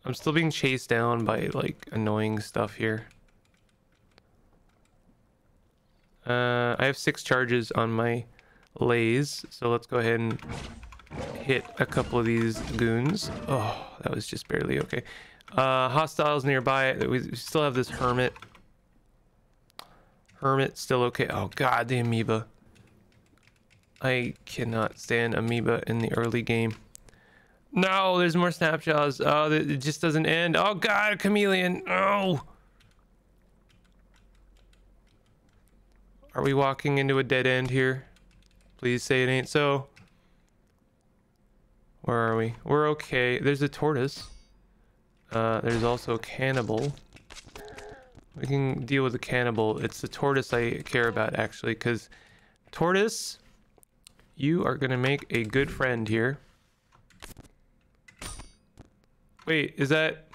I'm still being chased down by like annoying stuff here. Uh, I have six charges on my lase, so let's go ahead and hit a couple of these goons. Oh, that was just barely okay. Uh, hostiles nearby. We still have this hermit. Hermit still okay. Oh god, the amoeba. I cannot stand amoeba in the early game. No, there's more snapjaws. Oh, it just doesn't end. Oh god, chameleon. Oh. Are we walking into a dead end here? Please say it ain't so. Where are we? We're okay. There's a tortoise. Uh, there's also a cannibal. We can deal with the cannibal. It's the tortoise I care about, actually, because tortoise, you are going to make a good friend here. Wait, is that...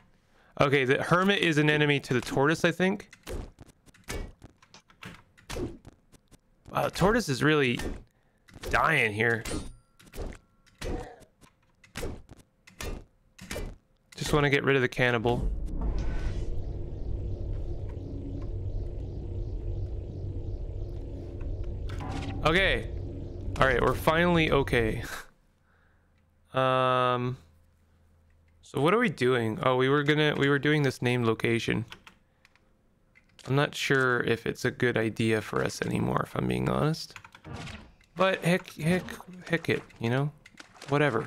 Okay, the hermit is an enemy to the tortoise, I think. Wow, tortoise is really dying here. Just want to get rid of the cannibal. Okay. All right, we're finally okay. um So what are we doing? Oh, we were to we were doing this name location. I'm not sure if it's a good idea for us anymore if I'm being honest. But heck heck heck it, you know? Whatever.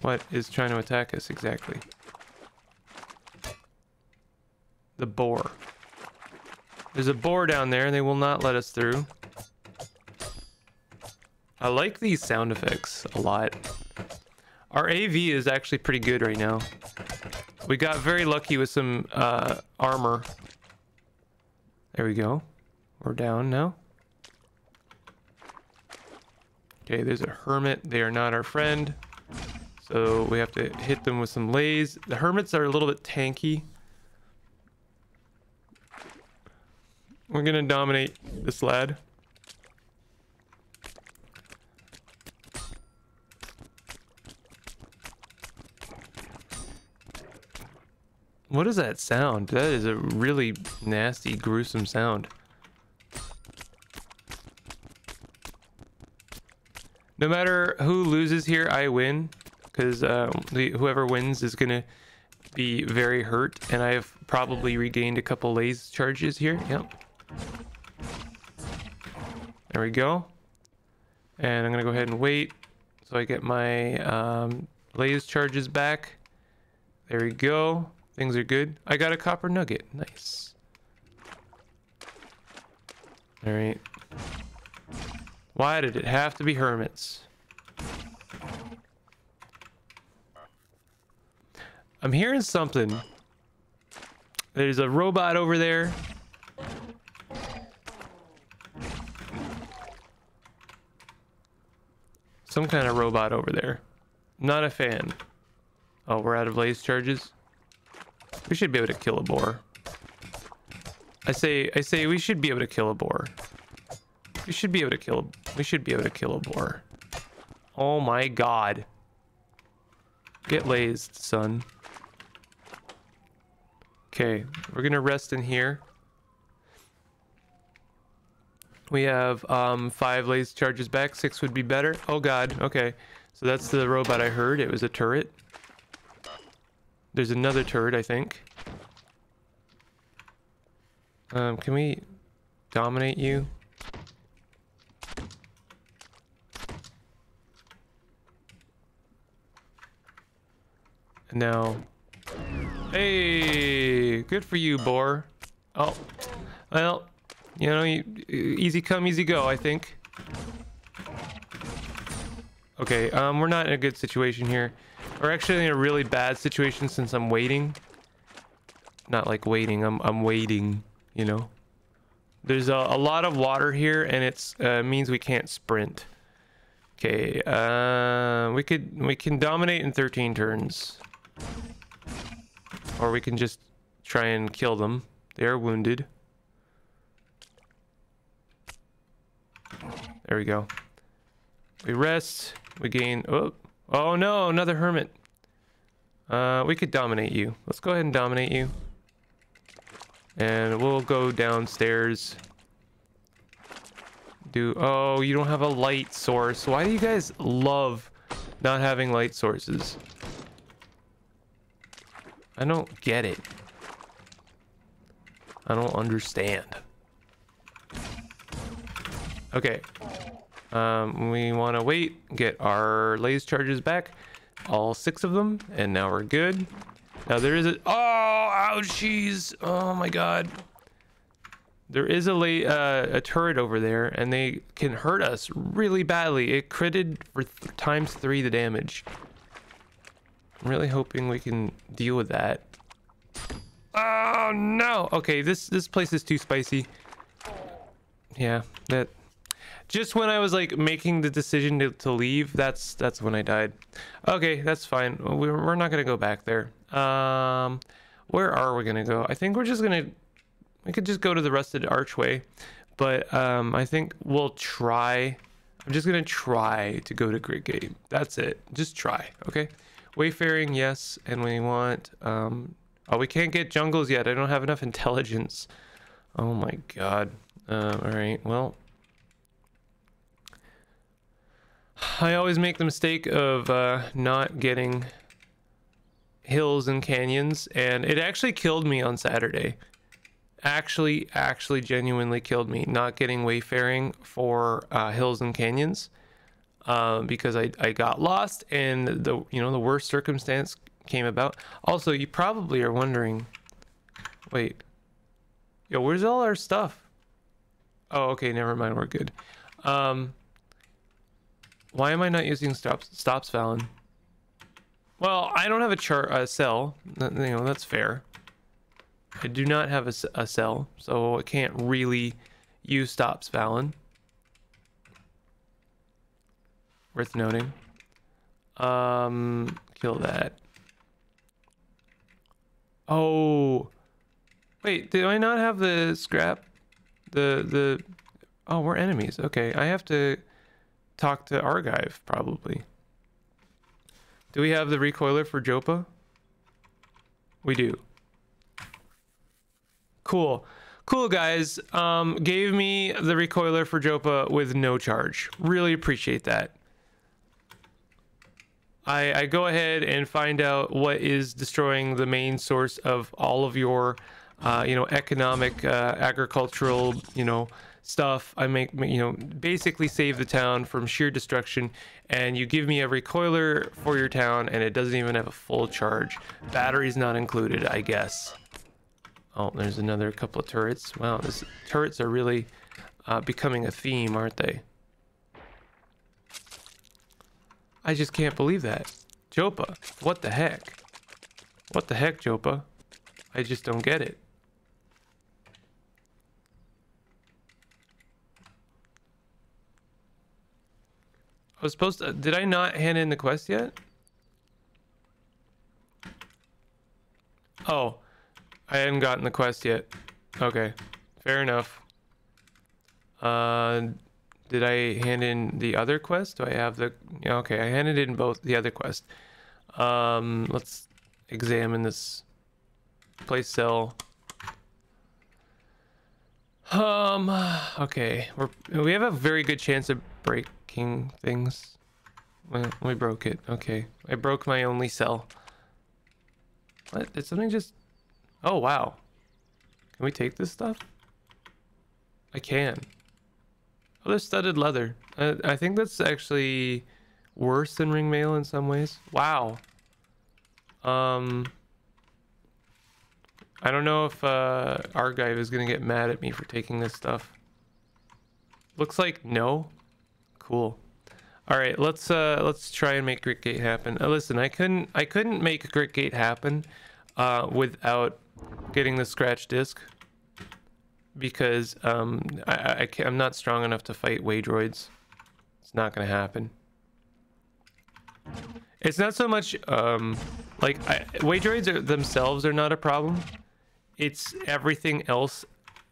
What is trying to attack us exactly? The boar. There's a boar down there and they will not let us through. I like these sound effects a lot. Our AV is actually pretty good right now. We got very lucky with some uh, armor. There we go. We're down now. Okay, there's a hermit. They are not our friend. So we have to hit them with some lase. The hermits are a little bit tanky. We're gonna dominate this lad. What is that sound? That is a really nasty, gruesome sound. No matter who loses here, I win. Because uh, whoever wins is to be very hurt. And I have probably regained a couple lase charges here. Yep. There we go. And I'm to go ahead and wait. So I get my um, lase charges back. There we go. Things are good. I got a copper nugget. Nice. All right. Why did it have to be hermits? I'm hearing something. There's a robot over there. Some kind of robot over there. Not a fan. Oh, we're out of lase charges. We should be able to kill a boar. I say, I say we should be able to kill a boar. We should be able to kill, we should be able to kill a boar. Oh my god. Get lased, son. Okay, we're gonna rest in here. We have um, five lase charges back. Six would be better. Oh god. Okay, so that's the robot I heard. It was a turret. There's another turret, I think. Um, can we dominate you? And now, good for you, boar. Oh, well, you know, easy come, easy go, I think. Okay, um, we're not in a good situation here. We're actually in a really bad situation since I'm waiting. Not like waiting, I'm, I'm waiting, you know. There's a, a lot of water here and it's uh, means we can't sprint. Okay, uh, we could, we can dominate in 13 turns. Or we can just try and kill them. They are wounded. There we go. We rest. We gain... Oh, oh no, another hermit. Uh, we could dominate you. Let's go ahead and dominate you. And we'll go downstairs. Do... Oh, you don't have a light source. Why do you guys love not having light sources? I don't get it. I don't understand. Okay. Um, we want to wait, get our laser charges back. All six of them, and now we're good. Now there is a... Oh, ouchies! Oh my god. There is a, uh, a turret over there, and they can hurt us really badly. It critted for times three the damage. I'm really hoping we can deal with that. Oh no! Okay, this this place is too spicy. Yeah, that. Just when I was like making the decision to, to leave, that's that's when I died. Okay, that's fine. We're we're not gonna go back there. Um, where are we gonna go? I think we're just gonna. We could just go to the rusted archway, but um, I think we'll try. I'm just gonna try to go to Great Gate. That's it. Just try. Okay. Wayfaring, yes, and we want um, Oh, we can't get jungles yet. I don't have enough intelligence. Oh my god. Uh, Alright, well. I always make the mistake of uh, not getting hills and canyons, and it actually killed me on Saturday. Actually, actually genuinely killed me not getting wayfaring for uh, hills and canyons. Uh, because I, I got lost and the you know the worst circumstance came about. Also, you probably are wondering, wait, yo, where's all our stuff? Oh, okay, never mind, we're good. Um, why am I not using stops Stopsvalinn? Well, I don't have a chart a cell. You know that's fair. I do not have a, a cell, so I can't really use Stopsvalinn. Worth noting. Um, kill that. Oh. Wait, do I not have the scrap? The, the... Oh, we're enemies. Okay, I have to talk to Argyve, probably. Do we have the recoiler for Joppa? We do. Cool. Cool, guys. Um, gave me the recoiler for Joppa with no charge. Really appreciate that. I, I go ahead and find out what is destroying the main source of all of your, uh, you know, economic, uh, agricultural, you know, stuff. I make, you know, basically save the town from sheer destruction. And you give me a recoiler for your town, and it doesn't even have a full charge. Batteries not included, I guess. Oh, there's another couple of turrets. Wow, this turrets are really uh, becoming a theme, aren't they? I just can't believe that. Joppa, what the heck? What the heck, Joppa? I just don't get it. I was supposed to... Did I not hand in the quest yet? Oh. I hadn't gotten the quest yet. Okay. Fair enough. Uh... Did I hand in the other quest? Do I have the... Okay, I handed in both the other quest. Um, let's examine this place cell. Um, okay. We're, we have a very good chance of breaking things. Well, we broke it. Okay. I broke my only cell. What? Did something just... Oh, wow. Can we take this stuff? I can. Oh, there's studded leather. I, I think that's actually worse than ring mail in some ways. Wow. Um, I don't know if uh, Argyve is gonna get mad at me for taking this stuff. Looks like no. Cool. All right, let's uh, let's try and make Gritgate happen. Uh, listen, I couldn't I couldn't make Gritgate happen uh, without getting the scratch disc because um, I, I I'm not strong enough to fight Waydroids. It's not gonna happen. It's not so much um, like I, Waydroids themselves are not a problem. It's everything else,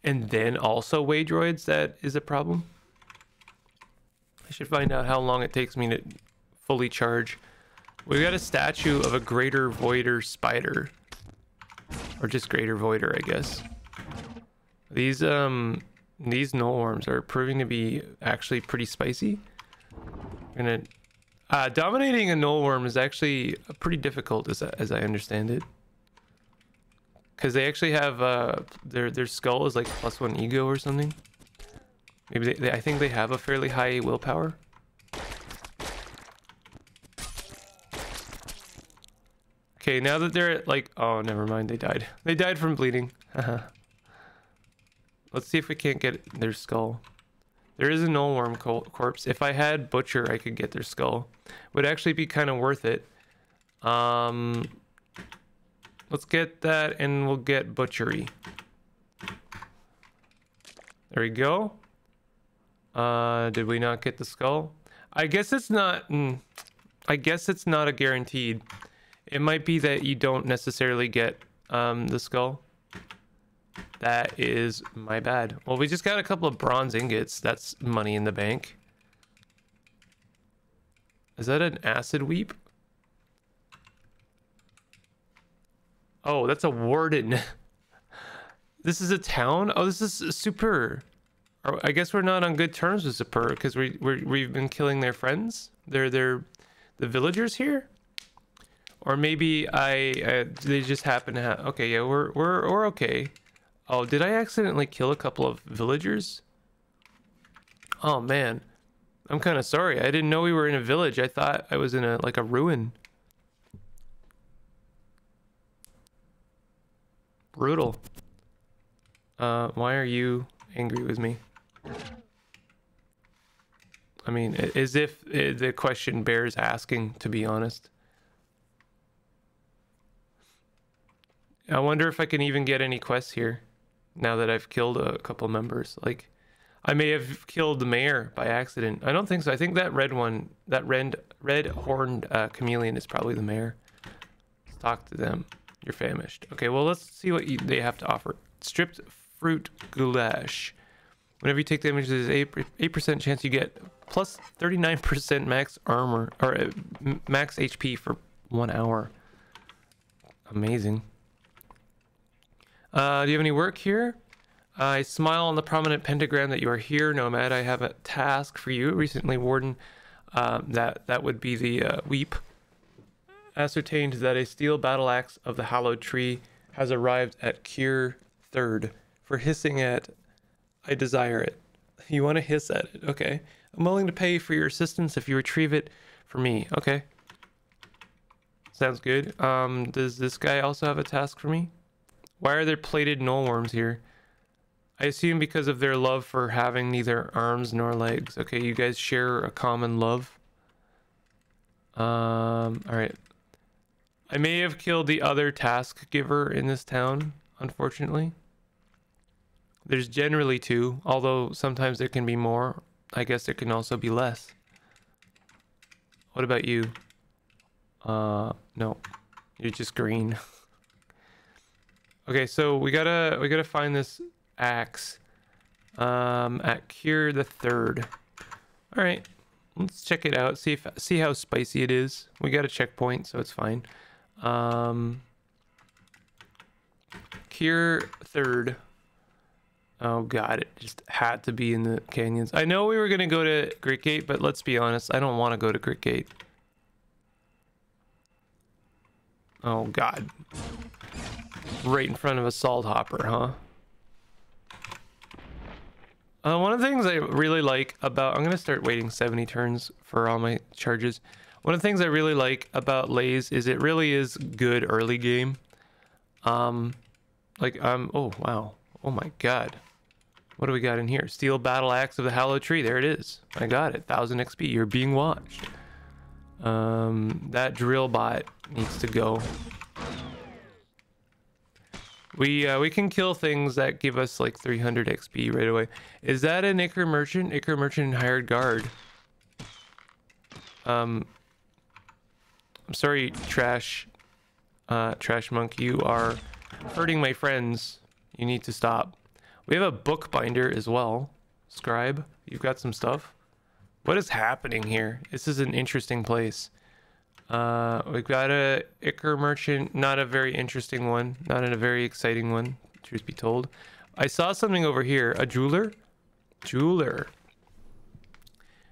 and then also Waydroids that is a problem. I should find out how long it takes me to fully charge. We've got a statue of a greater voider spider. Or just greater voider, I guess. These um these null worms are proving to be actually pretty spicy. I'm gonna uh, dominating a null worm is actually pretty difficult as I, as I understand it. Cause they actually have uh their their skull is like plus one ego or something. Maybe they, they, I think they have a fairly high willpower. Okay, now that they're at like, oh, never mind, they died. They died from bleeding. Let's see if we can't get their skull. There is a null worm corpse. If I had butcher, I could get their skull. Would actually be kind of worth it. Um, let's get that, and we'll get butchery. There we go. Uh, did we not get the skull? I guess it's not. Mm, I guess it's not a guaranteed. It might be that you don't necessarily get um, the skull. That is my bad. Well, we just got a couple of bronze ingots. That's money in the bank. Is that an acid weep? Oh, that's a warden. this is a town? Oh, this is super. I guess we're not on good terms with Super because we we we've been killing their friends. They're they're the villagers here, or maybe I uh, they just happen to have. Okay, yeah, we're we're we're okay. Oh, did I accidentally kill a couple of villagers? Oh man, I'm kind of sorry. I didn't know we were in a village. I thought I was in a like a ruin. Brutal. Uh, why are you angry with me? I mean, as if the question bears asking, to be honest. I wonder if I can even get any quests here now that I've killed a couple members. Like, I may have killed the mayor by accident. I don't think so. I think that red one, that red, red horned uh, chameleon is probably the mayor. Let's talk to them. You're famished. Okay, well, let's see what you, they have to offer. Stripped fruit goulash. Whenever you take damage, there's a 8% chance you get plus 39% max armor or uh, max HP for one hour. Amazing. Uh, do you have any work here? I smile on the prominent pentagram that you are here, Nomad. I have a task for you. Recently, Warden, um, that that would be the uh, Weep, ascertained that a steel battle axe of the hallowed tree has arrived at Cure Third for hissing at I desire it. You want to hiss at it. Okay. I'm willing to pay for your assistance if you retrieve it for me. Okay. Sounds good. Um, does this guy also have a task for me? Why are there plated null worms here? I assume because of their love for having neither arms nor legs. Okay, you guys share a common love. Um, alright. I may have killed the other task giver in this town, unfortunately. There's generally two, although sometimes there can be more. I guess there can also be less. What about you? Uh, no. You're just green. okay, so we gotta we gotta find this axe. Um, at Cure the Third. All right, let's check it out. See if see how spicy it is. We got a checkpoint, so it's fine. Um, Cure Third. Oh god, it just had to be in the canyons. I know we were gonna go to Great Gritgate, but let's be honest, I don't want to go to Great Gritgate. Oh god. Right in front of a salt hopper, huh? Uh, one of the things I really like about I'm gonna start waiting 70 turns for all my charges. One of the things I really like about Lase is it really is good early game. Um, like um, oh wow, oh my god, what do we got in here? Steel battle axe of the Hallow Tree. There it is. I got it. Thousand XP. You're being watched. Um, that drill bot needs to go. We uh, we can kill things that give us like 300 XP right away. Is that an Ichor merchant? Ichor merchant hired guard. Um, I'm sorry, trash, uh, trash monk. You are hurting my friends. You need to stop. We have a bookbinder as well. Scribe, you've got some stuff. What is happening here? This is an interesting place. Uh, we've got a Ichor merchant, not a very interesting one, not in a very exciting one, truth be told. I saw something over here. A jeweler? Jeweler.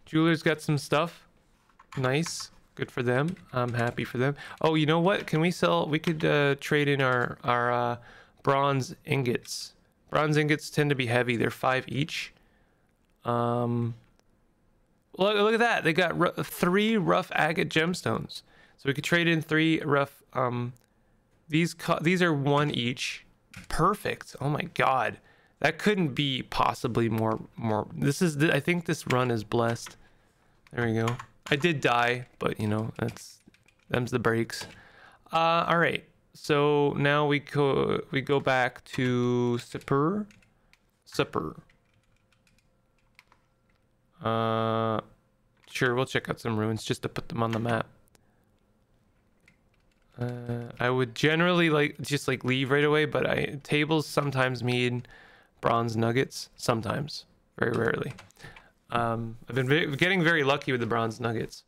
Jeweler's got some stuff. Nice. Good for them. I'm happy for them. Oh, you know what? Can we sell? We could uh, trade in our, our uh, bronze ingots. Bronze ingots tend to be heavy. They're five each. Um, look, look at that. They got three rough agate gemstones. So we could trade in three rough. Um, these these are one each. Perfect. Oh my god, that couldn't be possibly more more. This is I think this run is blessed. There we go. I did die, but you know that's them's the breaks. Uh, all right. So now we go we go back to Sipper. Sipper. Uh, sure, we'll check out some ruins just to put them on the map. Uh, I would generally like just like leave right away, but I tables sometimes mean bronze nuggets. Sometimes, very rarely. Um, I've been getting very lucky with the bronze nuggets.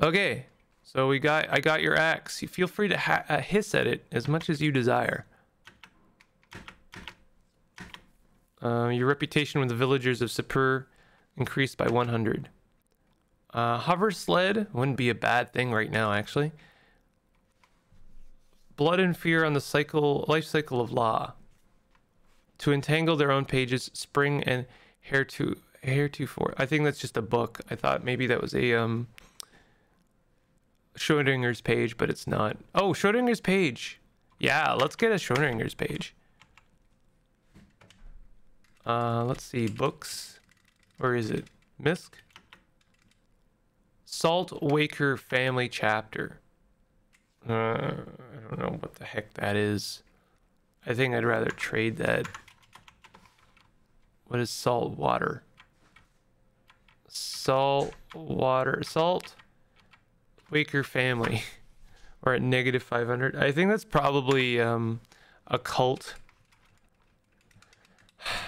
Okay, so we got I got your axe. You feel free to uh, hiss at it as much as you desire. Uh, your reputation with the villagers of Sapur increased by 100. Uh, hover sled wouldn't be a bad thing right now, actually. Blood and fear on the cycle, life cycle of law. To entangle their own pages, spring and hair to hair to for. I think that's just a book. I thought maybe that was a um Schrodinger's page, but it's not. Oh, Schrodinger's page. Yeah, let's get a Schrodinger's page. Uh, let's see, books. Where is it? Misk? Salt Waker Family Chapter. Uh, I don't know what the heck that is. I think I'd rather trade that. What is salt water? Salt water. Salt Waker Family. We're at negative 500. I think that's probably um, a cult.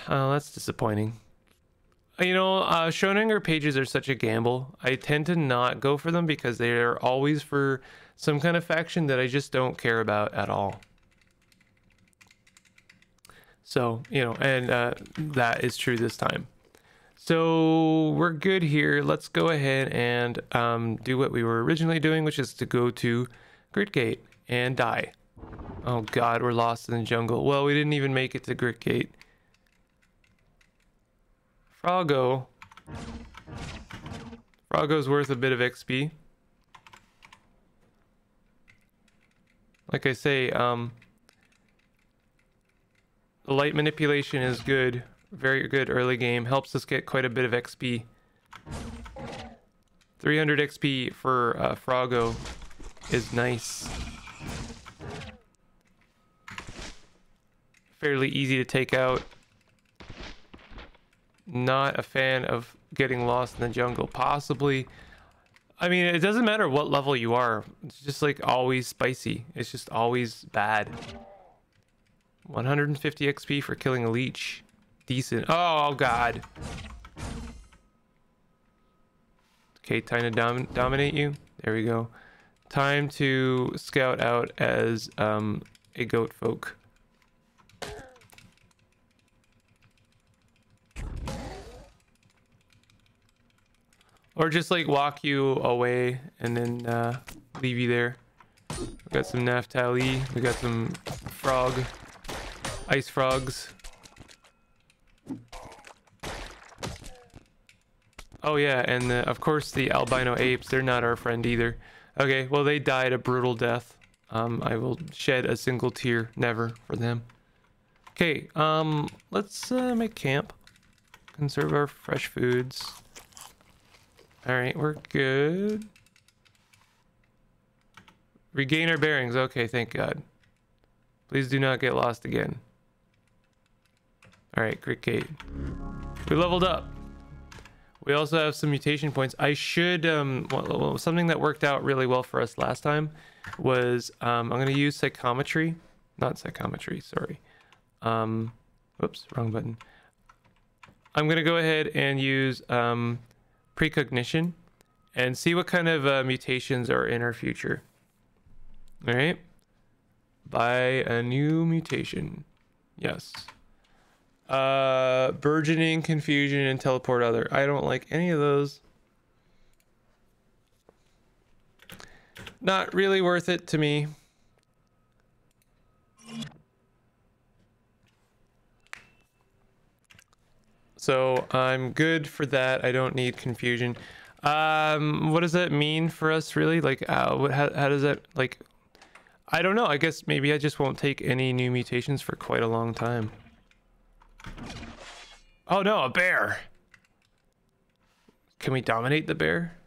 Oh, that's disappointing. You know, uh, pages are such a gamble. I tend to not go for them because they are always for some kind of faction that I just don't care about at all. So, you know, and uh, that is true this time. So we're good here. Let's go ahead and um, do what we were originally doing, which is to go to Gritgate and die. Oh god, we're lost in the jungle. Well, we didn't even make it to Gritgate. Froggo. Froggo's worth a bit of XP. Like I say, um, the light manipulation is good. Very good early game. Helps us get quite a bit of XP. 300 XP for uh, Froggo is nice. Fairly easy to take out not a fan of getting lost in the jungle. Possibly. I mean, it doesn't matter what level you are. It's just like always spicy. It's just always bad. 150 XP for killing a leech. Decent. Oh, God. Okay, time to dom dominate you. There we go. Time to scout out as um, a goat folk. Or just like walk you away and then uh, leave you there. We got some Naphtaali. We got some frog. Ice frogs. Oh yeah, and the, of course the albino apes, they're not our friend either. Okay, well they died a brutal death. Um, I will shed a single tear, never, for them. Okay, um, let's uh, make camp. Conserve our fresh foods. Alright, we're good. Regain our bearings. Okay, thank God. Please do not get lost again. Alright, cricket. We leveled up. We also have some mutation points. I should, um, well, something that worked out really well for us last time was, um, I'm going to use psychometry. Not psychometry, sorry. Um, whoops, wrong button. I'm going to go ahead and use, um, precognition and see what kind of uh, mutations are in our future. All right. Buy a new mutation. Yes. Uh, burgeoning, confusion, and teleport other. I don't like any of those. Not really worth it to me. So I'm good for that. I don't need confusion. Um, what does that mean for us, really? Like, uh, what, how, how does that, like, I don't know. I guess maybe I just won't take any new mutations for quite a long time. Oh no, a bear. Can we dominate the bear?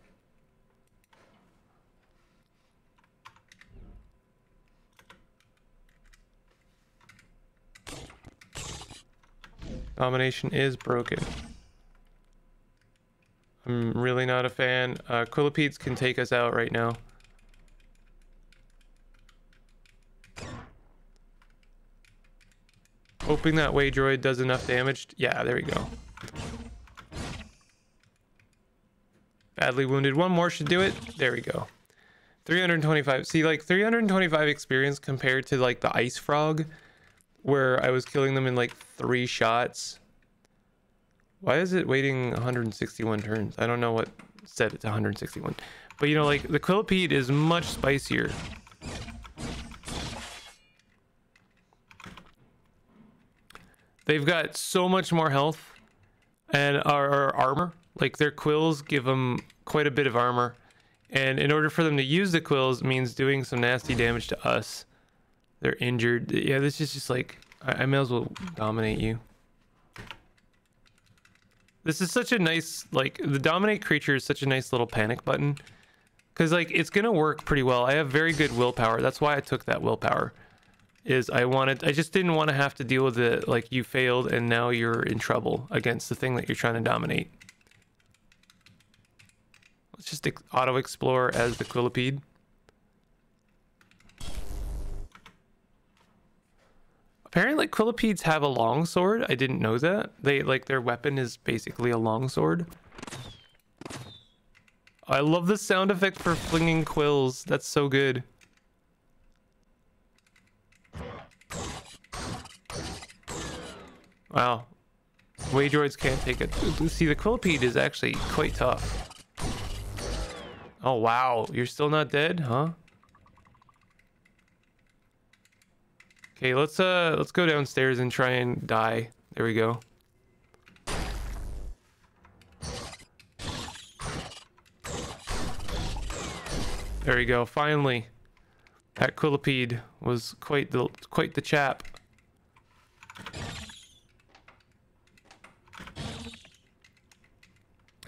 Domination is broken. I'm really not a fan. Uh, Quillipedes can take us out right now. Hoping that way droid does enough damage. Yeah, there we go. Badly wounded. One more should do it. There we go. 325. See, like 325 experience compared to like the ice frog, where I was killing them in like three shots. Why is it waiting 161 turns? I don't know what set it to 161. But you know, like the Quillipede is much spicier. They've got so much more health and our, armor. Like their quills give them quite a bit of armor. And in order for them to use the quills means doing some nasty damage to us. They're injured. Yeah, this is just like, I, I may as well dominate you. This is such a nice, like, the dominate creature is such a nice little panic button. Because, like, it's going to work pretty well. I have very good willpower. That's why I took that willpower is I wanted I just didn't want to have to deal with it like you failed and now you're in trouble against the thing that you're trying to dominate. Let's just auto explore as the Quillipede. Apparently Quillipedes have a long sword. I didn't know that. They like their weapon is basically a long sword. I love the sound effect for flinging quills. That's so good. Wow. Waydroids can't take it. See, the Quillipede is actually quite tough. Oh, wow. You're still not dead, huh? Okay, let's uh let's go downstairs and try and die. There we go. There we go. Finally, that Quillipede was quite the quite the chap.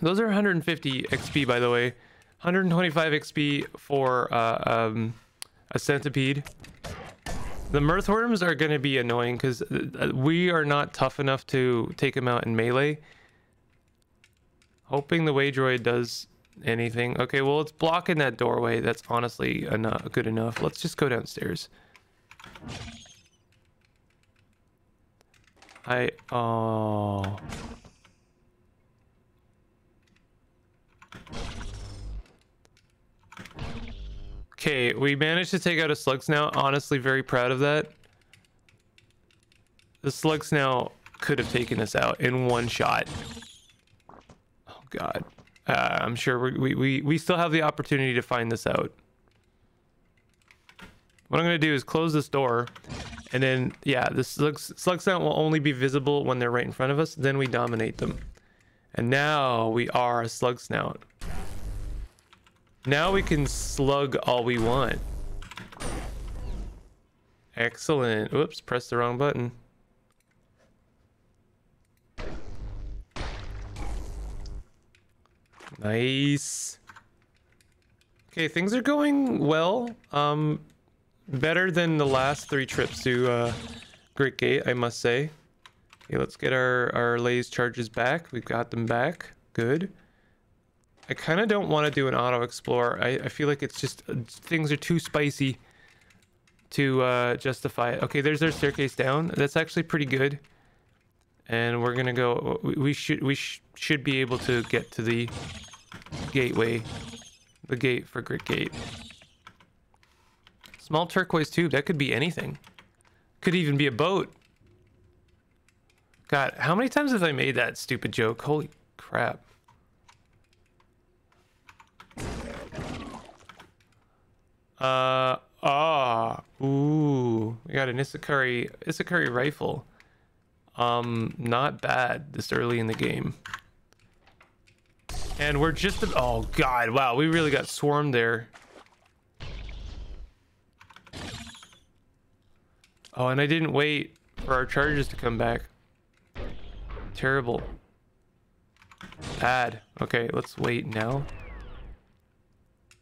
Those are 150 XP, by the way. 125 XP for uh, um, a centipede. The mirthworms are going to be annoying because uh, we are not tough enough to take them out in melee. Hoping the Waydroid does anything. Okay, well, it's blocking that doorway. That's honestly enough, good enough. Let's just go downstairs. I... Oh... Okay, we managed to take out a slugsnout. Honestly, very proud of that. The slugsnout could have taken us out in one shot. Oh god. Uh, I'm sure we, we, we still have the opportunity to find this out. What I'm going to do is close this door. And then, yeah, the slug, slug will only be visible when they're right in front of us. Then we dominate them. And now we are a slug snout. Now we can slug all we want. Excellent. Whoops, press the wrong button. Nice. Okay, things are going well. Um, better than the last three trips to uh, Grit Gate, I must say. Okay, let's get our, our lase charges back. We've got them back. Good. I kind of don't want to do an auto explore. I, I feel like it's just uh, things are too spicy to uh, justify it. Okay, there's our staircase down. That's actually pretty good. And we're gonna go. We should we sh should be able to get to the gateway, the gate for Grit Gate. Small turquoise tube. That could be anything. Could even be a boat. God, how many times have I made that stupid joke? Holy crap. Uh, ah, ooh, we got an Issachari, Issachari rifle. Um, not bad this early in the game. And we're just, oh god, wow, we really got swarmed there. Oh, and I didn't wait for our charges to come back. Terrible. Bad. Okay, let's wait now.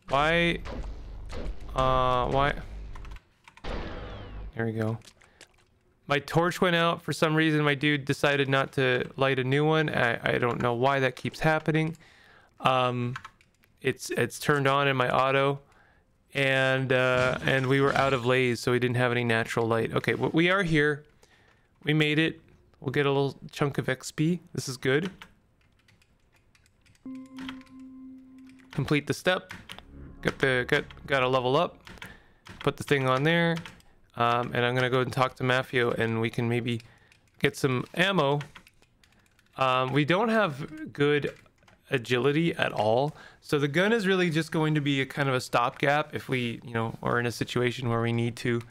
Why? Uh, why? There we go. My torch went out for some reason. My dude decided not to light a new one. I, I don't know why that keeps happening. Um, it's it's turned on in my auto, and uh, and we were out of lase, so we didn't have any natural light. Okay, well, we are here. We made it. We'll get a little chunk of XP. This is good. Complete the step. Got the got got a level up. Put the thing on there. Um, and I'm gonna go and talk to Mafeo, and we can maybe get some ammo. Um, we don't have good agility at all. So the gun is really just going to be a kind of a stopgap if we, you know, are in a situation where we need to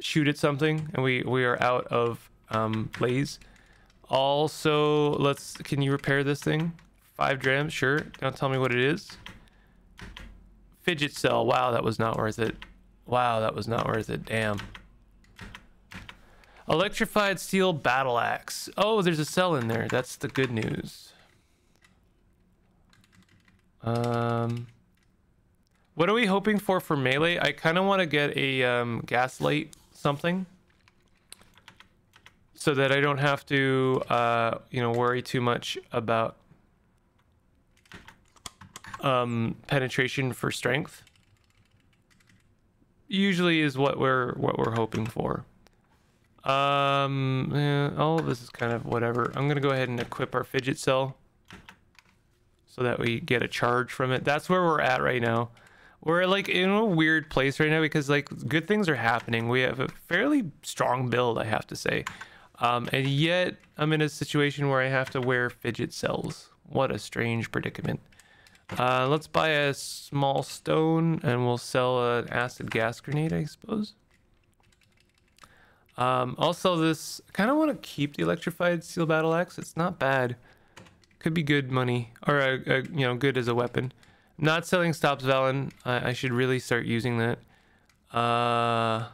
shoot at something and we, we are out of um, blaze. Also, let's, can you repair this thing? Five drams, sure. Don't tell me what it is. Fidget cell. Wow, that was not worth it. Wow, that was not worth it. Damn. Electrified steel battle axe. Oh, there's a cell in there. That's the good news. Um, what are we hoping for for melee? I kind of want to get a um, gaslight something so that I don't have to, uh, you know, worry too much about um, penetration for strength. Usually is what we're what we're hoping for. Um, yeah, all of this is kind of whatever. I'm gonna go ahead and equip our fidget cell so that we get a charge from it. That's where we're at right now. We're like in a weird place right now because like good things are happening. We have a fairly strong build, I have to say. Um, and yet I'm in a situation where I have to wear fidget cells. What a strange predicament. Uh, let's buy a small stone and we'll sell an acid gas grenade, I suppose. Um, I'll sell this. I kind of want to keep the electrified steel battle axe. It's not bad. Could be good money, or a, a, you know, good as a weapon. Not selling Stopsvalinn. I, I should really start using that. Uh,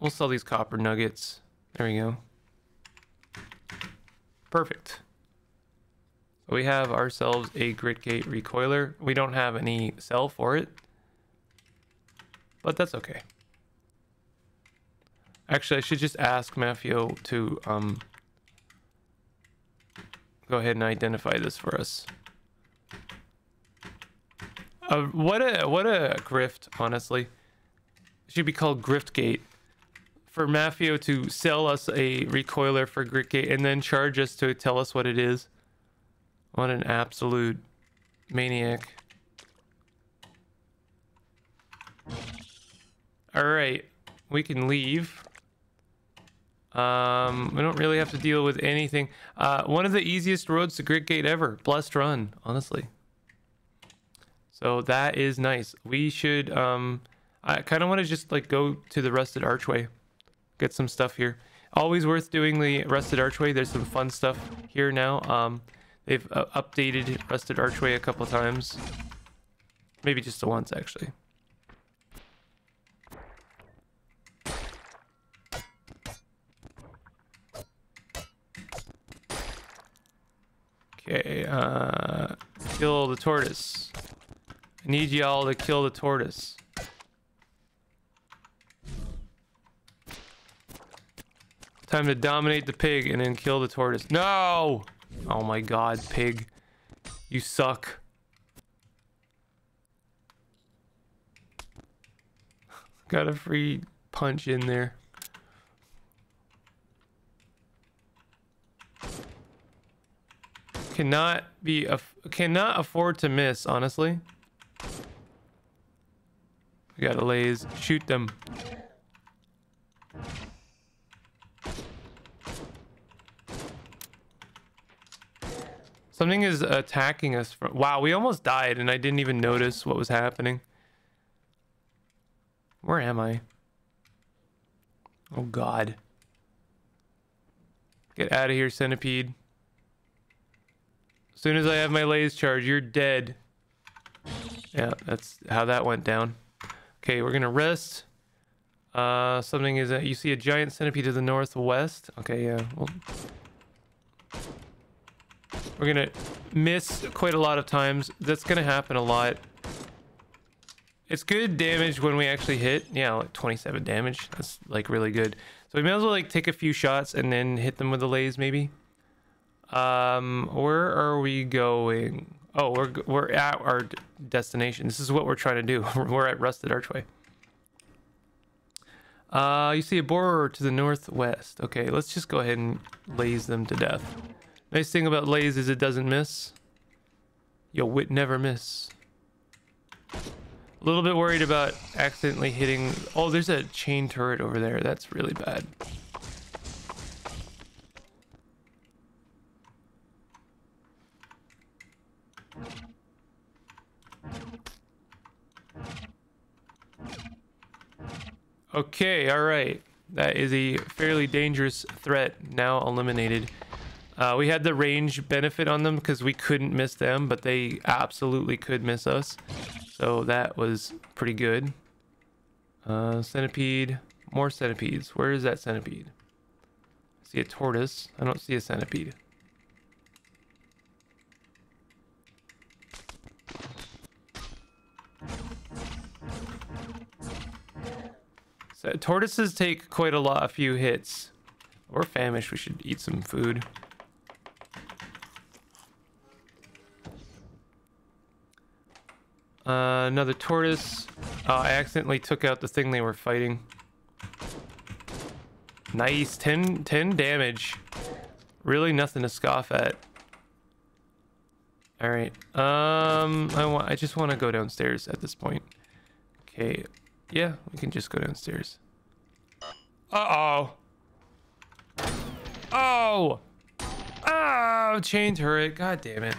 we'll sell these copper nuggets. There we go. Perfect. We have ourselves a grit gate recoiler. We don't have any cell for it, but that's okay. Actually, I should just ask Mafeo to um, go ahead and identify this for us. Uh, what a what a grift, honestly. It should be called Griftgate. For Mafeo to sell us a recoiler for Gritgate and then charge us to tell us what it is. What an absolute maniac. Alright, we can leave. Um, we don't really have to deal with anything. Uh, one of the easiest roads to Grit Gate ever. Blessed run, honestly. So that is nice. We should, um, I kind of want to just like go to the Rusted Archway. Get some stuff here. Always worth doing the Rusted Archway. There's some fun stuff here now. Um, they've uh, updated Rusted Archway a couple times. Maybe just the once, actually. Okay, uh, kill the tortoise. I need y'all to kill the tortoise. Time to dominate the pig and then kill the tortoise. No! Oh my god, pig. You suck. Got a free punch in there. Cannot be, cannot afford to miss, honestly. We got a lase. Shoot them. Something is attacking us from... Wow, we almost died and I didn't even notice what was happening. Where am I? Oh, God. Get out of here, centipede. As soon as I have my laser charge, you're dead. Yeah, that's how that went down. Okay, we're gonna rest. Uh, something is that you see a giant centipede to the northwest. Okay, yeah. Well, we're gonna miss quite a lot of times. That's gonna happen a lot. It's good damage when we actually hit. Yeah, like 27 damage. That's like really good. So we may as well like take a few shots and then hit them with the lase maybe. Um, where are we going? Oh, we're we're at our destination. This is what we're trying to do. we're at Rusted Archway. Uh, you see a borer to the northwest. Okay, let's just go ahead and lase them to death. Nice thing about lase is it doesn't miss. Yo, wit never miss. A little bit worried about accidentally hitting... Oh, there's a chain turret over there. That's really bad. Okay, alright. That is a fairly dangerous threat now eliminated. Uh, we had the range benefit on them because we couldn't miss them, but they absolutely could miss us. So that was pretty good. Uh, centipede. More centipedes. Where is that centipede? I see a tortoise. I don't see a centipede. So tortoises take quite a lot, a few hits. We're famished. We should eat some food. Uh, another tortoise. Uh, I accidentally took out the thing they were fighting. Nice. 10, 10 damage. Really nothing to scoff at. All right. Um, I want. I just want to go downstairs at this point. Okay. Yeah, we can just go downstairs. Uh oh. Oh. Oh, chain turret. God damn it.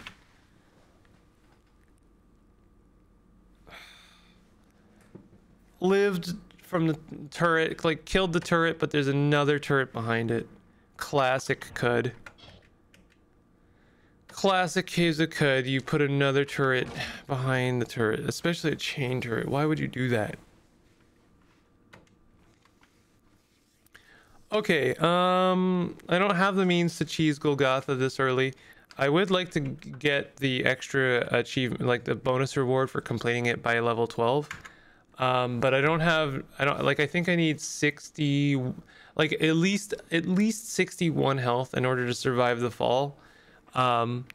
Lived from the turret, like killed the turret, but there's another turret behind it. Classic Qud. Classic Caves of Qud. You put another turret behind the turret, especially a chain turret. Why would you do that? Okay, um, I don't have the means to cheese Golgotha this early. I would like to get the extra achievement, like the bonus reward for completing it by level 12. Um, but I don't have, I don't, like, I think I need 60, like, at least, at least 61 health in order to survive the fall. Um,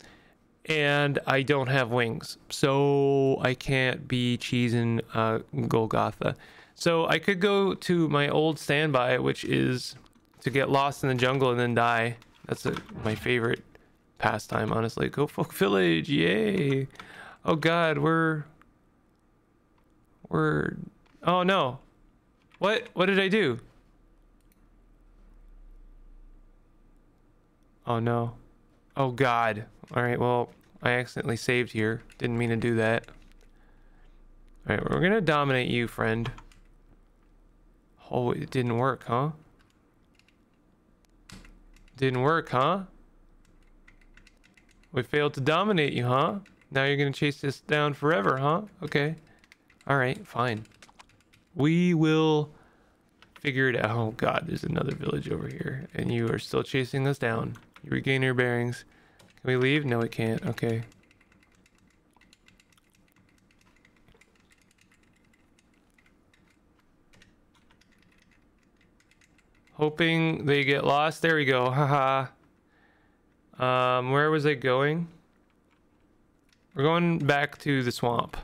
and I don't have wings, so I can't be cheesing uh, Golgotha. So I could go to my old standby, which is to get lost in the jungle and then die. That's a, my favorite pastime, honestly. Go folk village, yay! Oh God, we're we're... Oh, no. What? What did I do? Oh, no. Oh, God. Alright, well, I accidentally saved here. Didn't mean to do that. Alright, we're gonna dominate you, friend. Oh, it didn't work, huh? Didn't work, huh? We failed to dominate you, huh? Now you're gonna chase this down forever, huh? Okay. Alright, fine. We will figure it out. Oh god, there's another village over here. And you are still chasing us down. You regain your bearings. Can we leave? No, we can't. Okay. Hoping they get lost. There we go. Haha. um, where was it going? We're going back to the swamp.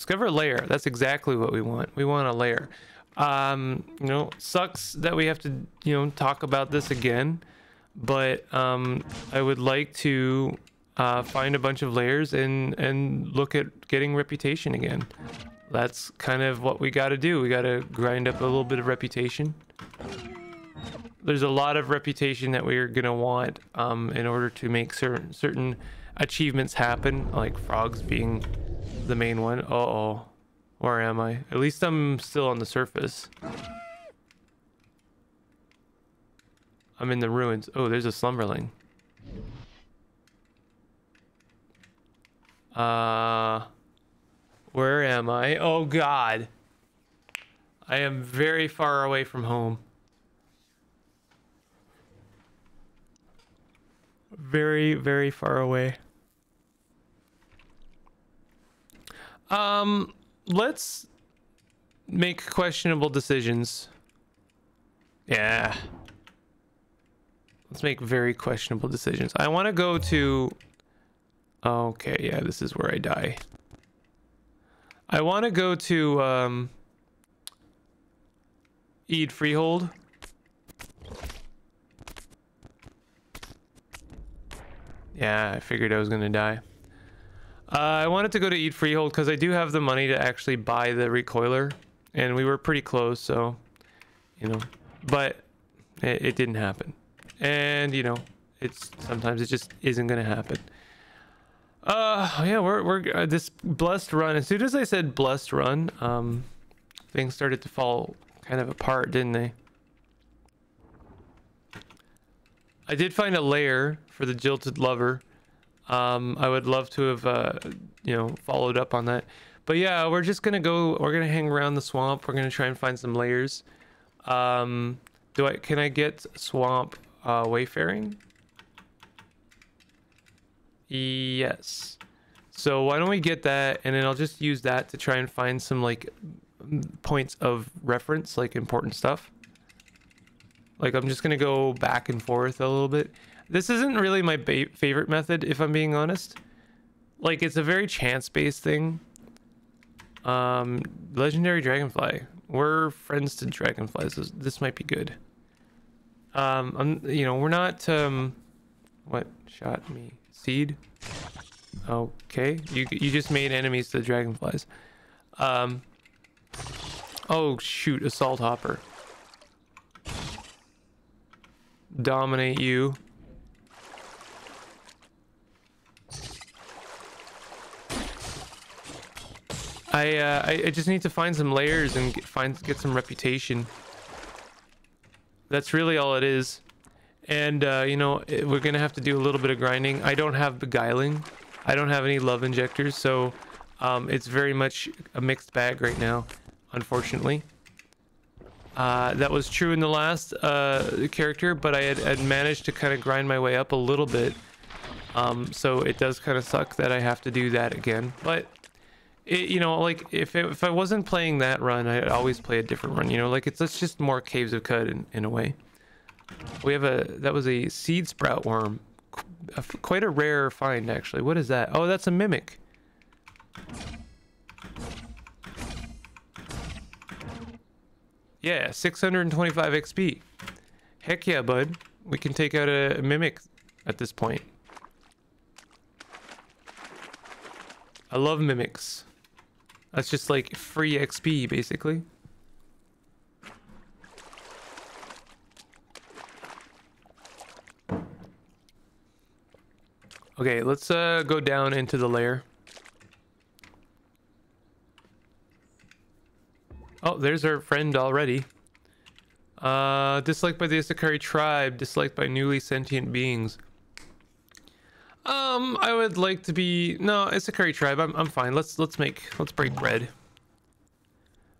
Discover a layer. That's exactly what we want. We want a layer. Um, you know, sucks that we have to, you know, talk about this again, but um, I would like to uh, find a bunch of layers and and look at getting reputation again. That's kind of what we got to do. We got to grind up a little bit of reputation. There's a lot of reputation that we're gonna want um, in order to make certain certain achievements happen, like frogs being the main one. Uh oh. Where am I? At least I'm still on the surface. I'm in the ruins. Oh, there's a slumberling. Uh, where am I? Oh God. I am very far away from home. Very, very far away. Um, let's make questionable decisions. Yeah. Let's make very questionable decisions. I want to go to... Okay, yeah, this is where I die. I want to go to um, Ede Freehold. Yeah, I figured I was going to die. Uh, I wanted to go to Eat Freehold because I do have the money to actually buy the recoiler, and we were pretty close, so you know, but it, it didn't happen, and you know, it's sometimes it just isn't gonna happen. Uh, yeah, we're we're uh, this blessed run. As soon as I said blessed run, um, things started to fall kind of apart, didn't they? I did find a lair for the jilted lover. Um, I would love to have, uh, you know, followed up on that. But yeah, we're just gonna go. We're gonna hang around the swamp. We're gonna try and find some layers. Um, do I? Can I get swamp uh, wayfaring? Yes. So why don't we get that, and then I'll just use that to try and find some like points of reference, like important stuff. Like I'm just gonna go back and forth a little bit. This isn't really my favorite method, if I'm being honest. Like, it's a very chance-based thing. Um, legendary dragonfly. We're friends to dragonflies. This, this might be good. Um, I'm, you know, we're not, um, what shot me? Seed? Okay. You, you just made enemies to the dragonflies. Um, oh, shoot. Assault hopper. Dominate you. I, uh, I, I just need to find some layers and get, find get some reputation. That's really all it is. And uh, you know we're gonna have to do a little bit of grinding. I don't have beguiling. I don't have any love injectors, so um, it's very much a mixed bag right now, unfortunately. Uh, that was true in the last uh, character, but I had, had managed to kind of grind my way up a little bit. Um, so it does kind of suck that I have to do that again. But it, you know, like if it, if I wasn't playing that run, I'd always play a different run. You know, like it's, it's just more Caves of Qud in, in a way. We have a that was a seed sprout worm, a, quite a rare find actually. What is that? Oh, that's a mimic. Yeah, 625 XP. Heck yeah, bud. We can take out a, a mimic at this point. I love mimics. That's just like free XP, basically. Okay, let's uh, go down into the lair. Oh, there's our friend already. Uh, disliked by the Issachari tribe, disliked by newly sentient beings. Um, I would like to be no Issachari tribe. I'm I'm fine. Let's let's make let's break bread.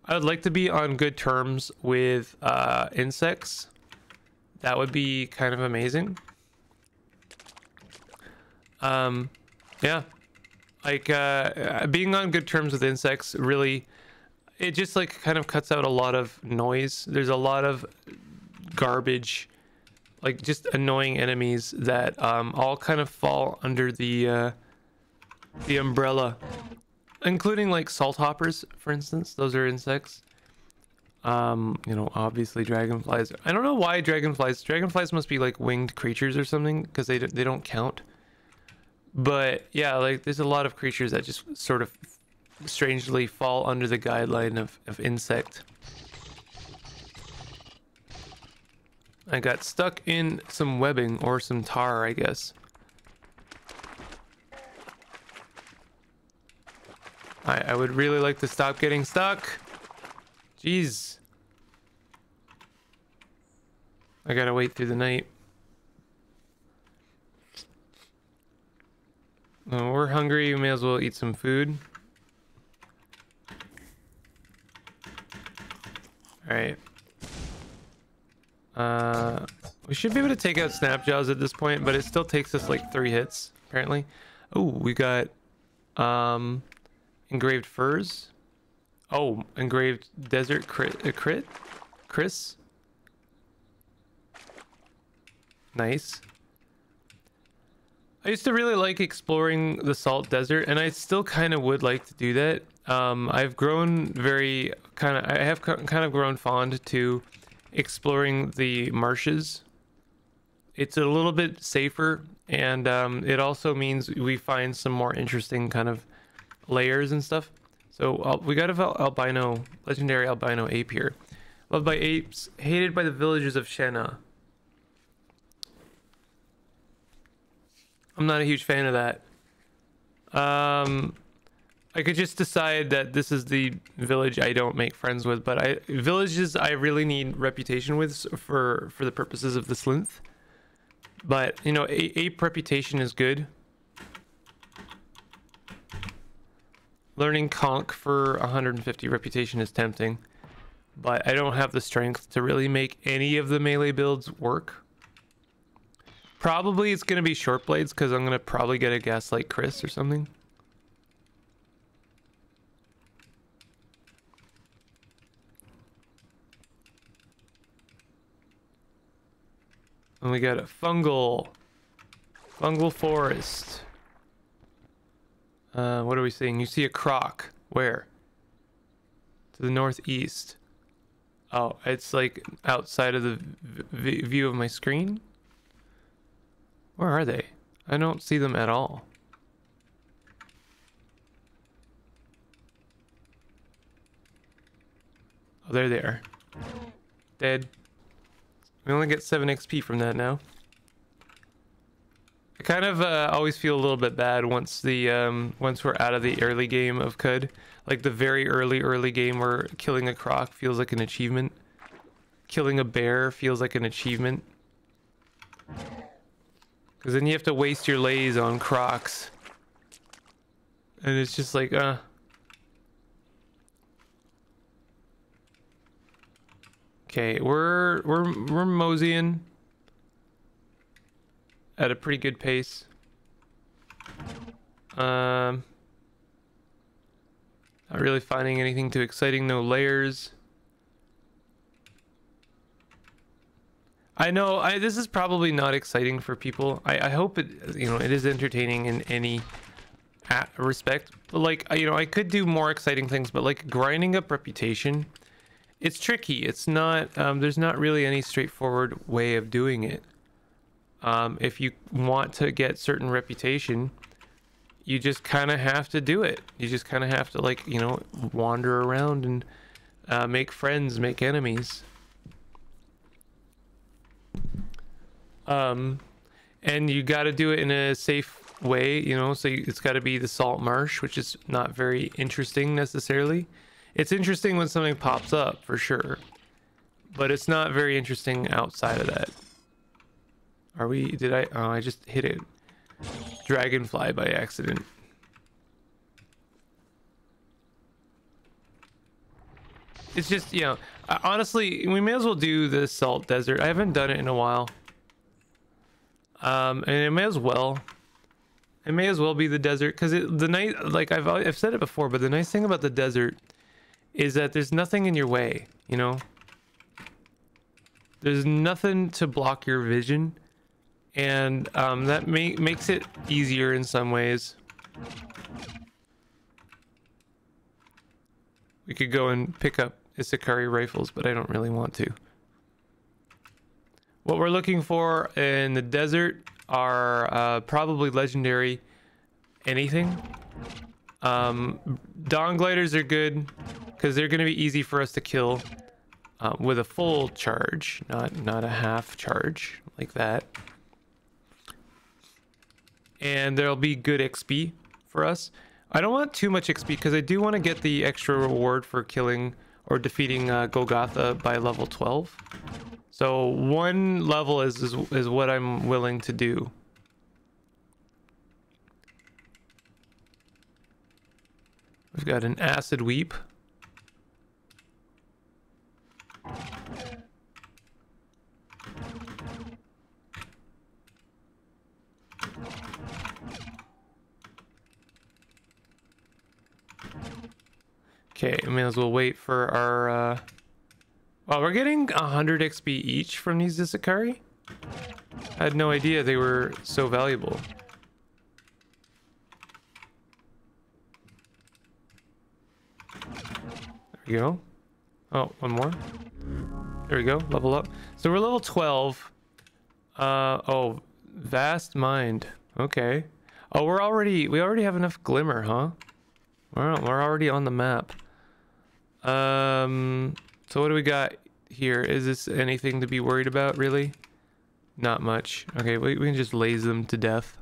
I would like to be on good terms with uh, insects. That would be kind of amazing. Um, yeah, like uh, being on good terms with insects really it just like kind of cuts out a lot of noise there's a lot of garbage like just annoying enemies that um, all kind of fall under the uh, the umbrella. Including like salt hoppers for instance. Those are insects. Um you know obviously dragonflies. I don't know why dragonflies dragonflies must be like winged creatures or something because they, they don't count. But yeah like there's a lot of creatures that just sort of strangely fall under the guideline of, of insect i got stuck in some webbing or some tar i guess I, I would really like to stop getting stuck jeez i gotta wait through the night we're hungry. We may as well eat some food. All right. Uh, we should be able to take out Snapjaws at this point, but it still takes us like three hits, apparently. Oh, we got um, engraved furs. Oh, engraved desert crit, uh, crit, kris. Nice. I used to really like exploring the salt desert, and I still kind of would like to do that. Um, I've grown very kind of, I have kind of grown fond to exploring the marshes. It's a little bit safer, and um, it also means we find some more interesting kind of layers and stuff. So uh, we got a albino, legendary albino ape here. Loved by apes, hated by the villagers of Shena. I'm not a huge fan of that. Um, I could just decide that this is the village I don't make friends with, but I villages I really need reputation with for for the purposes of the Slynth. But you know, a, ape reputation is good. Learning conk for 150 reputation is tempting, but I don't have the strength to really make any of the melee builds work. Probably it's to be short blades because I'm to probably get a Gaslight kris or something. And we got a fungal. Fungal forest. Uh, what are we seeing? You see a croc. Where? To the northeast. Oh, it's like outside of the view of my screen? Where are they? I don't see them at all. Oh, there they are. Dead. We only get 7 XP from that now. I kind of uh, always feel a little bit bad once the um, once we're out of the early game of Qud. Like the very early early game where killing a croc feels like an achievement. Killing a bear feels like an achievement. Because then you have to waste your lase on crocs. And it's just like, uh. Okay, we're we're we're moseying at a pretty good pace. Um, not really finding anything too exciting. No layers. I know I, this is probably not exciting for people. I, I hope it, you know, it is entertaining in any respect. But like, you know, I could do more exciting things, but like grinding up reputation, it's tricky. It's not, um, there's not really any straightforward way of doing it. Um, if you want to get certain reputation, you just kind of have to do it. You just kind of have to like, you know, wander around and uh, make friends, make enemies. Um, and you got to do it in a safe way, you know. So it's got to be the salt marsh, which is not very interesting necessarily. It's interesting when something pops up for sure, but it's not very interesting outside of that. Are we? Did I? Oh, I just hit it. Dragonfly by accident. It's just, you know, honestly, we may as well do the salt desert. I haven't done it in a while. Um, and it may as well. It may as well be the desert because the night, like I've I've said it before, but the nice thing about the desert is that there's nothing in your way. You know, there's nothing to block your vision, and um, that may, makes it easier in some ways. We could go and pick up Issachari rifles, but I don't really want to. What we're looking for in the desert are uh, probably legendary anything. Um, Dawn Gliders are good because they're going to be easy for us to kill uh, with a full charge, not not a half charge like that. And there'll be good XP for us. I don't want too much XP because I do want to get the extra reward for killing or defeating uh, Golgotha by level 12. So one level is, is, is what I'm willing to do. We've got an acid weep. Okay, I may as well wait for our, uh... Well, we're getting 100 XP each from these Issachari? I had no idea they were so valuable. Go. Oh, one more. There we go, level up. So we're level 12. Uh, oh, vast mind. Okay. Oh, we're already, we already have enough glimmer, huh? We're, we're already on the map. Um, so what do we got here? Is this anything to be worried about, really? Not much. Okay, we, we can just lase them to death.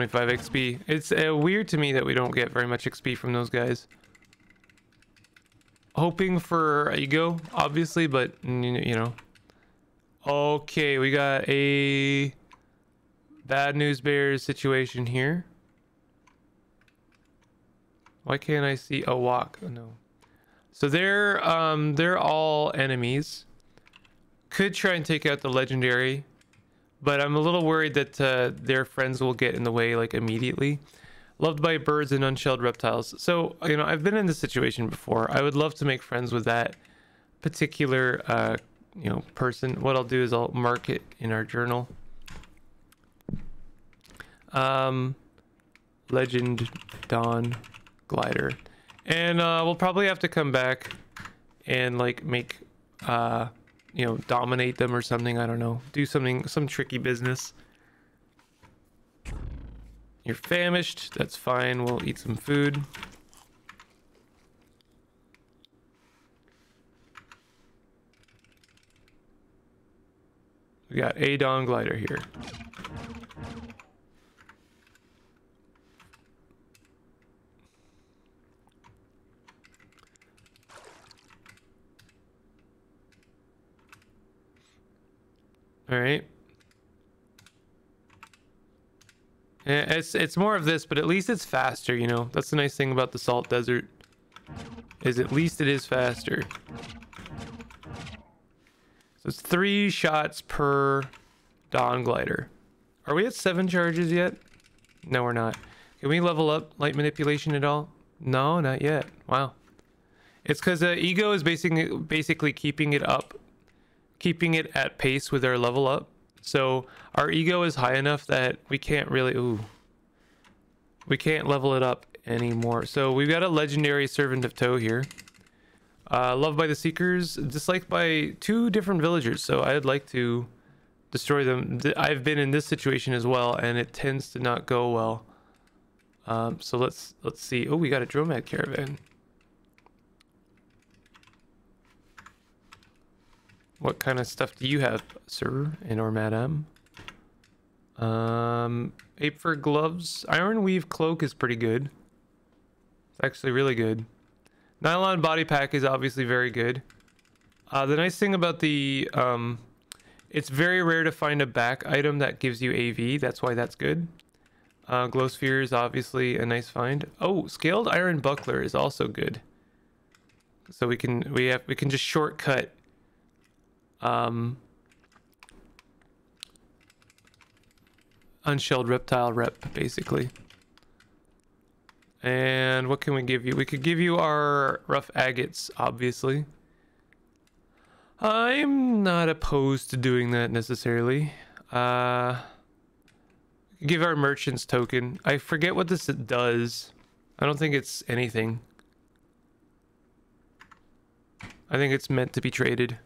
Twenty-five XP. It's uh, weird to me that we don't get very much XP from those guys. Hoping for ego, obviously, but you know. Okay, we got a bad news bears situation here. Why can't I see a walk? Oh, no. So they're um they're all enemies. Could try and take out the legendary, but I'm a little worried that uh, their friends will get in the way like immediately. Loved by birds and unshelled reptiles. So you know I've been in this situation before. I would love to make friends with that particular uh, you know person what i'll do is i'll mark it in our journal um legend dawn glider and uh we'll probably have to come back and like make uh you know dominate them or something i don't know. Do something some tricky business. You're famished that's fine we'll eat some food. We got a Dawn Glider here. All right. It's it's more of this, but at least it's faster, you know. That's the nice thing about the salt desert. Is at least it is faster. So it's three shots per Dawn Glider. Are we at seven charges yet? No, we're not. Can we level up light manipulation at all? No, not yet. Wow. It's because uh, ego is basically basically keeping it up, keeping it at pace with our level up. So our ego is high enough that we can't really ooh, we can't level it up anymore. So we've got a legendary servant of Toh here. Uh, loved by the Seekers, disliked by two different villagers. So I'd like to destroy them. I've been in this situation as well, and it tends to not go well. Um, so let's let's see. Oh, we got a Dromad caravan. What kind of stuff do you have, sir, and or madam? Um, ape fur gloves. Iron weave cloak is pretty good. It's actually really good. Nylon body pack is obviously very good. Uh, the nice thing about the um, it's very rare to find a back item that gives you AV. That's why that's good. Uh, glow sphere is obviously a nice find. Oh, scaled iron buckler is also good. So we can we have we can just shortcut um unshelled reptile rep basically. And what can we give you? We could give you our rough agates, obviously. I'm not opposed to doing that necessarily. Uh, give our merchants token. I forget what this does. I don't think it's anything. I think it's meant to be traded.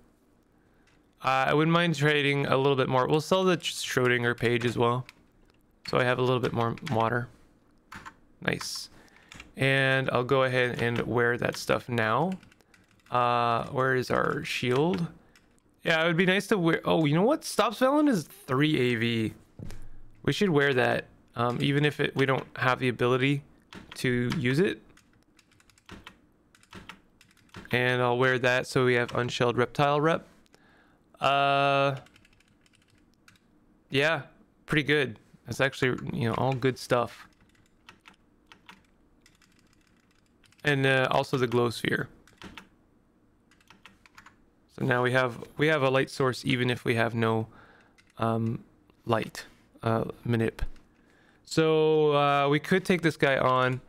Uh, I wouldn't mind trading a little bit more. We'll sell the Schrodinger page as well. So I have a little bit more water. Nice. And I'll go ahead and wear that stuff now. Uh, where is our shield? Yeah, it would be nice to wear. Oh, you know what? Stopsvalinn is 3 AV. We should wear that, um, even if it, we don't have the ability to use it. And I'll wear that so we have unshelled reptile rep. Uh, yeah, pretty good. That's actually, you know, all good stuff. And uh, also the glow sphere. So now we have we have a light source even if we have no um, light uh, manip. So uh, we could take this guy on.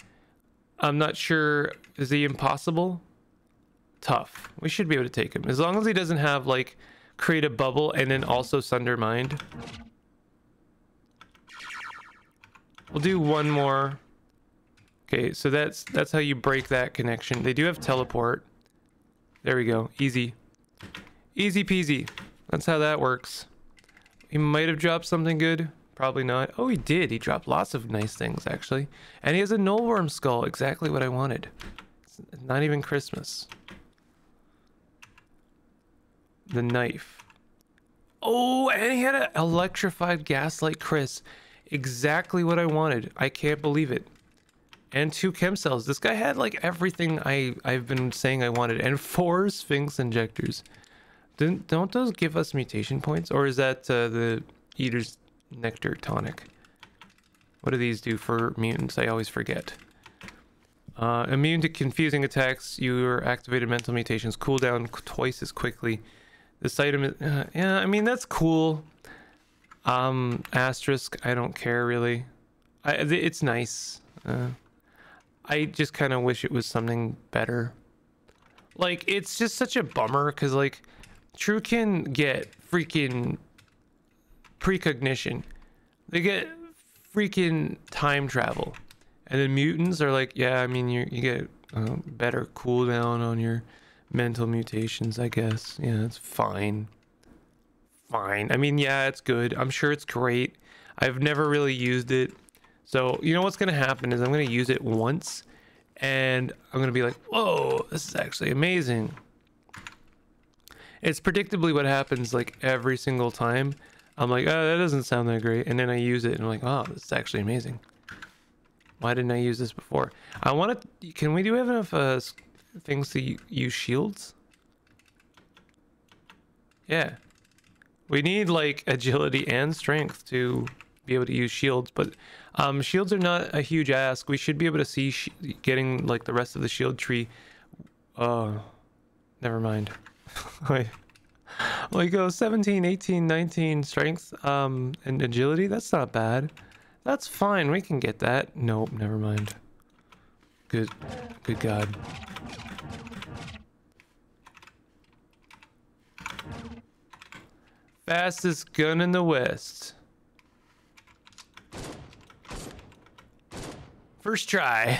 I'm not sure. Is he impossible? Tough. We should be able to take him as long as he doesn't have like create a bubble and then also sunder mind. We'll do one more. Okay, so that's that's how you break that connection. They do have teleport. There we go. Easy. Easy peasy. That's how that works. He might have dropped something good. Probably not. Oh, he did. He dropped lots of nice things, actually. And he has a nullworm skull. Exactly what I wanted. It's not even Christmas. The knife. Oh, and he had an electrified gaslight kris. Exactly what I wanted. I can't believe it. And two chem cells. This guy had like everything I, I've been saying I wanted. And four Sphinx injectors. Didn't, don't those give us mutation points? Or is that uh, the Eater's Nectar tonic? What do these do for mutants? I always forget. Uh, immune to confusing attacks. Your activated mental mutations cool down twice as quickly. This item is... Uh, yeah, I mean, that's cool. Um, asterisk, I don't care really. I, it's nice. Uh, I just kind of wish it was something better. Like, it's just such a bummer because, like, True Kin get freaking precognition. They get freaking time travel. And then mutants are like, yeah, I mean, you you get uh, better cooldown on your mental mutations, I guess. Yeah, it's fine. Fine. I mean, yeah, it's good. I'm sure it's great. I've never really used it. So, you know what's going to happen is I'm going to use it once and I'm going to be like, whoa, this is actually amazing. It's predictably what happens like every single time. I'm like, oh, that doesn't sound that great. And then I use it and I'm like, oh, this is actually amazing. Why didn't I use this before? I want to, can we do have enough uh, things to use shields? Yeah. We need like agility and strength to be able to use shields, but um, shields are not a huge ask. We should be able to see getting like the rest of the shield tree. Oh, never mind. Wait. We go 17, 18, 19 strength um, and agility. That's not bad. That's fine. We can get that. Nope, never mind. Good. Good God. Fastest gun in the West. First try.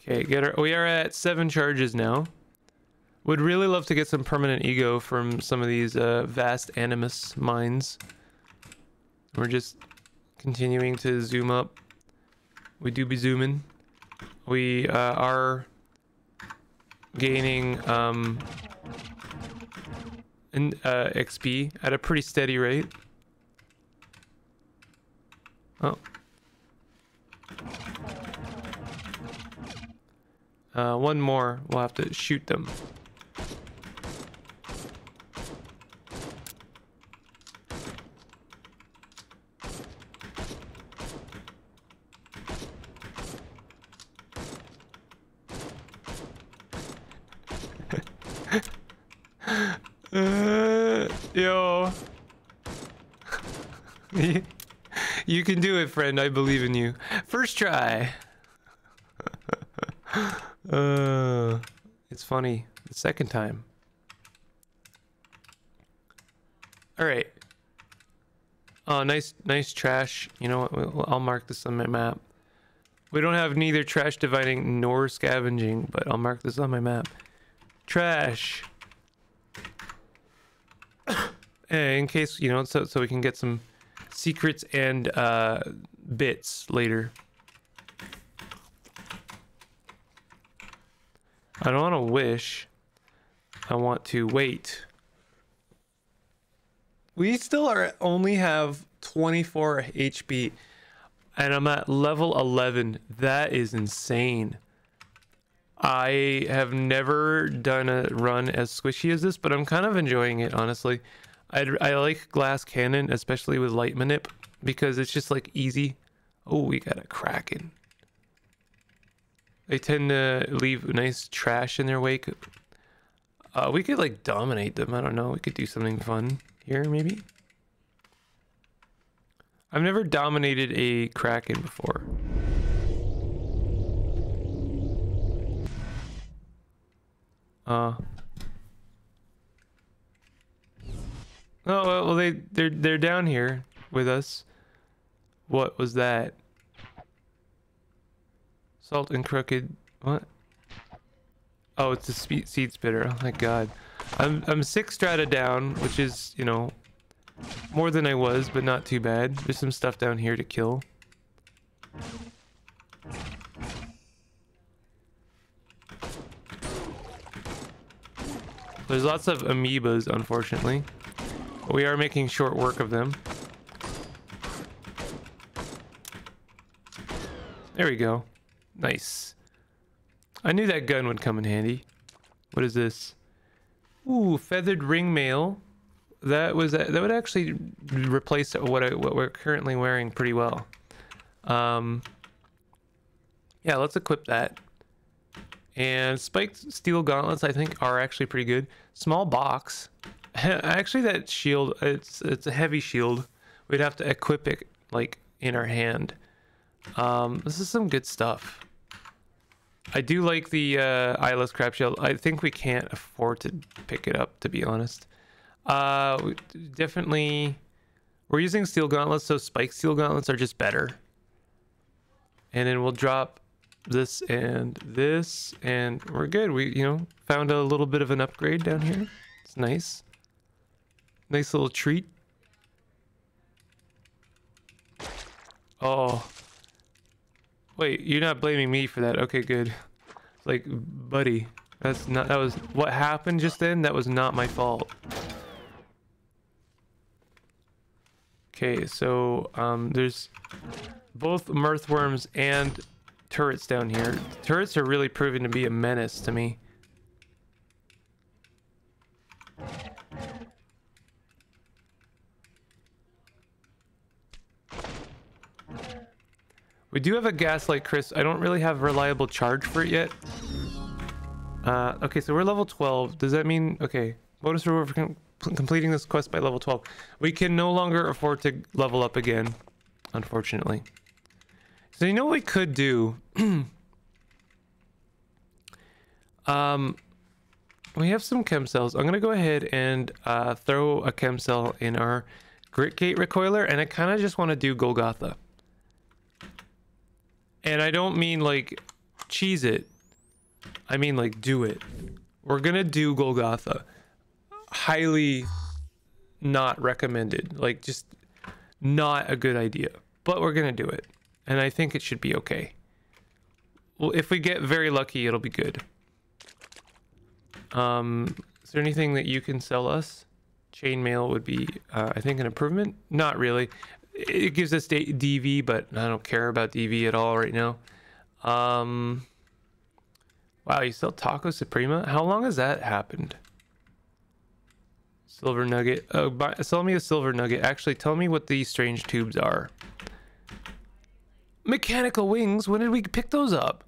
Okay, get our, we are at seven charges now. Would really love to get some permanent ego from some of these uh, vast animus mines. We're just continuing to zoom up. We do be zooming. We uh, are gaining um, and uh, XP at a pretty steady rate. Oh. Uh, one more. We'll have to shoot them. uh, yo. You can do it, friend. I believe in you. First try. uh, it's funny. The second time. All right. Oh, nice, nice trash. You know what? I'll mark this on my map. We don't have neither trash divining nor scavenging, but I'll mark this on my map. Trash. in case, you know, so, so we can get some secrets and uh, bits later. I don't want to wish. I want to wait. We still are only have 24 HP and I'm at level 11. That is insane. I have never done a run as squishy as this, but I'm kind of enjoying it, honestly. I, I like glass cannon, especially with light manip, because it's just like easy. Oh, we got a kraken. They tend to leave nice trash in their wake. Uh, we could like dominate them. I don't know. We could do something fun here, maybe. I've never dominated a kraken before. Uh. Oh well, they they're they're down here with us. What was that? Salt and crooked. What? Oh, it's a seed spitter. Oh my god. I'm I'm six strata down, which is you know more than I was, but not too bad. There's some stuff down here to kill. There's lots of amoebas, unfortunately. We are making short work of them. There we go. Nice. I knew that gun would come in handy. What is this? Ooh, feathered ring mail. That was that would actually replace what I, what we're currently wearing pretty well. Um, yeah, let's equip that. And spiked steel gauntlets, I think, are actually pretty good. Small box. Actually, that shield, it's it's a heavy shield. We'd have to equip it like in our hand. Um, this is some good stuff. I do like the uh, eyeless crab shell. I think we can't afford to pick it up, to be honest. Uh, definitely, we're using steel gauntlets, so spike steel gauntlets are just better. And then we'll drop this and this, and we're good. We, you know, found a little bit of an upgrade down here. It's nice. Nice little treat. Oh. Wait, you're not blaming me for that. Okay, good. Like, buddy, that's not, that was, what happened just then? That was not my fault. Okay, so, um, there's both mirthworms and turrets down here. Turrets are really proving to be a menace to me. We do have a gaslight, kris. I don't really have reliable charge for it yet. Uh, okay, so we're level 12. Does that mean... Okay, bonus reward for com completing this quest by level 12. We can no longer afford to level up again, unfortunately. So you know what we could do? um, we have some chem cells. I'm going to go ahead and uh, throw a chem cell in our grit gate recoiler, and I kind of just want to do Golgotha. And I don't mean like cheese it. I mean like do it. We're gonna do Golgotha. Highly not recommended. Like just not a good idea. But we're gonna do it. And I think it should be okay. Well, if we get very lucky, it'll be good. Um, is there anything that you can sell us? chainmail would be, uh, I think, an improvement. Not really. It gives us DV, but I don't care about DV at all right now. Um, wow, you sell Taco Suprema? How long has that happened? Silver nugget. Oh, buy, sell me a silver nugget. Actually, tell me what these strange tubes are. Mechanical wings? When did we pick those up?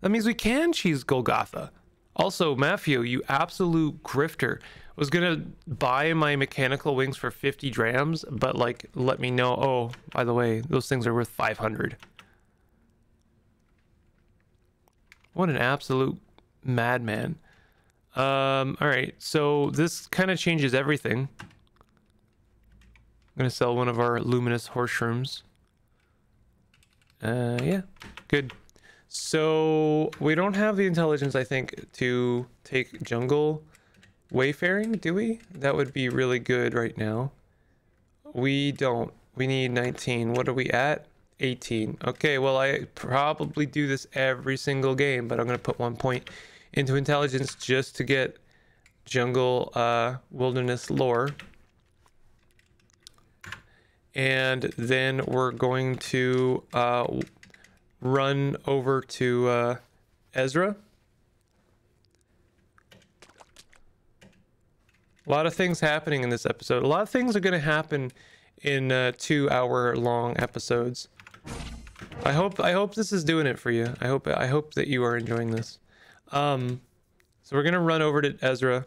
That means we can cheese Golgotha. Also, Mafeo, you absolute grifter. Was gonna buy my mechanical wings for 50 drams, but like, let me know. Oh, by the way, those things are worth 500. What an absolute madman. Um, all right, so this kind of changes everything. I'm gonna sell one of our luminous hoarshrooms. Uh, yeah, good. So we don't have the intelligence, I think, to take jungle wayfaring, do we? That would be really good right now. We don't. We need 19. What are we at? 18. Okay, well, I probably do this every single game, but I'm going to put one point into intelligence just to get jungle uh, wilderness lore. And then we're going to uh, run over to uh, Ezra. A lot of things happening in this episode. A lot of things are going to happen in uh, two hour long episodes. I hope I hope this is doing it for you. I hope I hope that you are enjoying this. Um, so we're gonna run over to Ezra,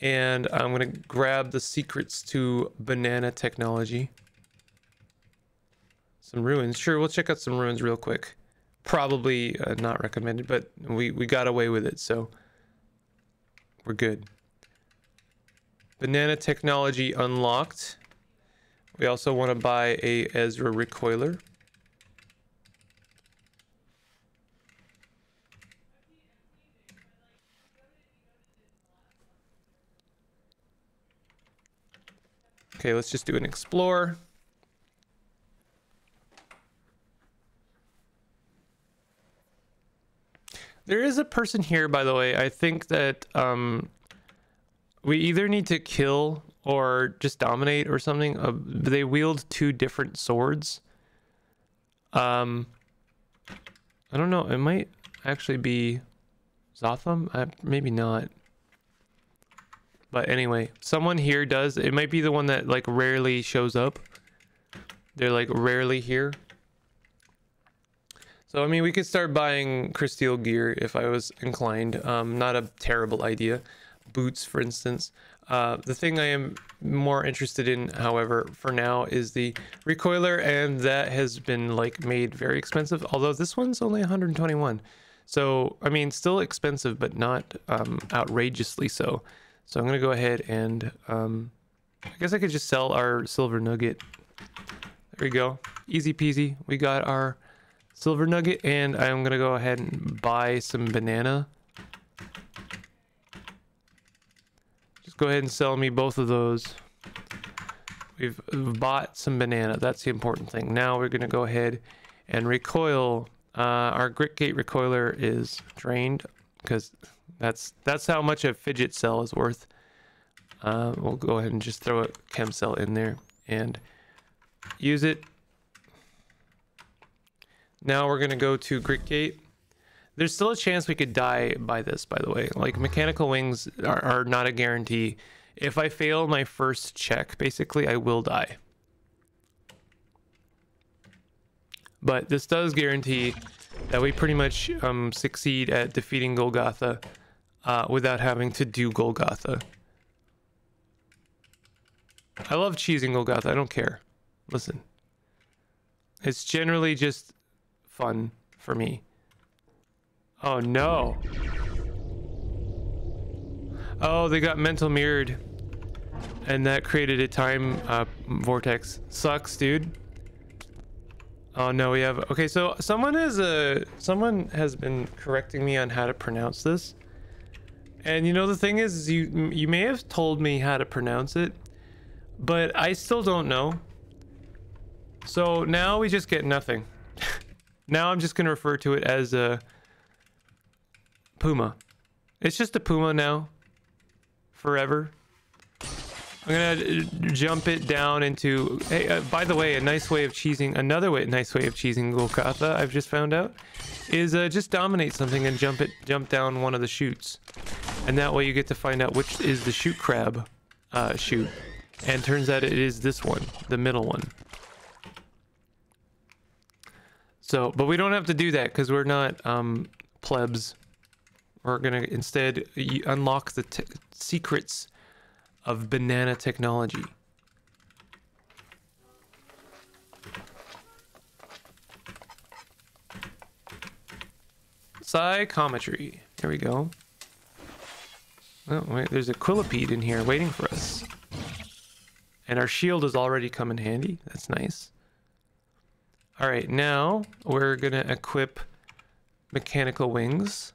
and I'm gonna grab the secrets to banana technology. Some ruins. Sure, we'll check out some ruins real quick. Probably uh, not recommended, but we we got away with it, so we're good. Banana technology unlocked. We also want to buy a Ezra recoiler. Okay, let's just do an explore. There is a person here, by the way. I think that um, we either need to kill or just dominate or something. Uh, they wield two different swords. Um, I don't know. It might actually be Zothom. Uh, maybe not. But anyway, someone here does. It might be the one that like rarely shows up. They're like rarely here. So I mean, we could start buying Crystal gear if I was inclined. Um, not a terrible idea. Boots, for instance. Uh, the thing I am more interested in, however, for now is the recoiler, and that has been like made very expensive. Although this one's only 121, so I mean, still expensive, but not um, outrageously so. So I'm gonna go ahead and um, I guess I could just sell our silver nugget. There we go, easy peasy. We got our silver nugget, and I'm gonna go ahead and buy some banana. Go ahead and sell me both of those. We've bought some banana. That's the important thing. Now we're gonna go ahead and recoil. Uh, our grit gate recoiler is drained because that's that's how much a fidget cell is worth. Uh, we'll go ahead and just throw a chem cell in there and use it. Now we're gonna go to grit gate. There's still a chance we could die by this, by the way. Like mechanical wings are, are not a guarantee. If I fail my first check, basically, I will die. But this does guarantee that we pretty much um, succeed at defeating Golgotha uh, without having to do Golgotha. I love cheesing Golgotha. I don't care. Listen. It's generally just fun for me. Oh no. Oh, they got mental mirrored. And that created a time uh, vortex. Sucks, dude. Oh no, we have okay. So someone is a uh, someone has been correcting me on how to pronounce this. And you know the thing is, you you may have told me how to pronounce it, but I still don't know. So now we just get nothing. now I'm just gonna refer to it as a puma. It's just a puma now, forever. I'm gonna uh, jump it down into. Hey, uh, by the way, a nice way of cheesing. Another way, nice way of cheesing Golgotha. I've just found out is uh, just dominate something and jump it, jump down one of the chutes, and that way you get to find out which is the chute crab uh, chute. And turns out it is this one, the middle one. So, but we don't have to do that because we're not um, plebs. We're gonna instead unlock the secrets of banana technology. Psychometry. Here we go. Oh, wait, there's a quillipede in here waiting for us. And our shield has already come in handy. That's nice. All right, now we're gonna equip mechanical wings.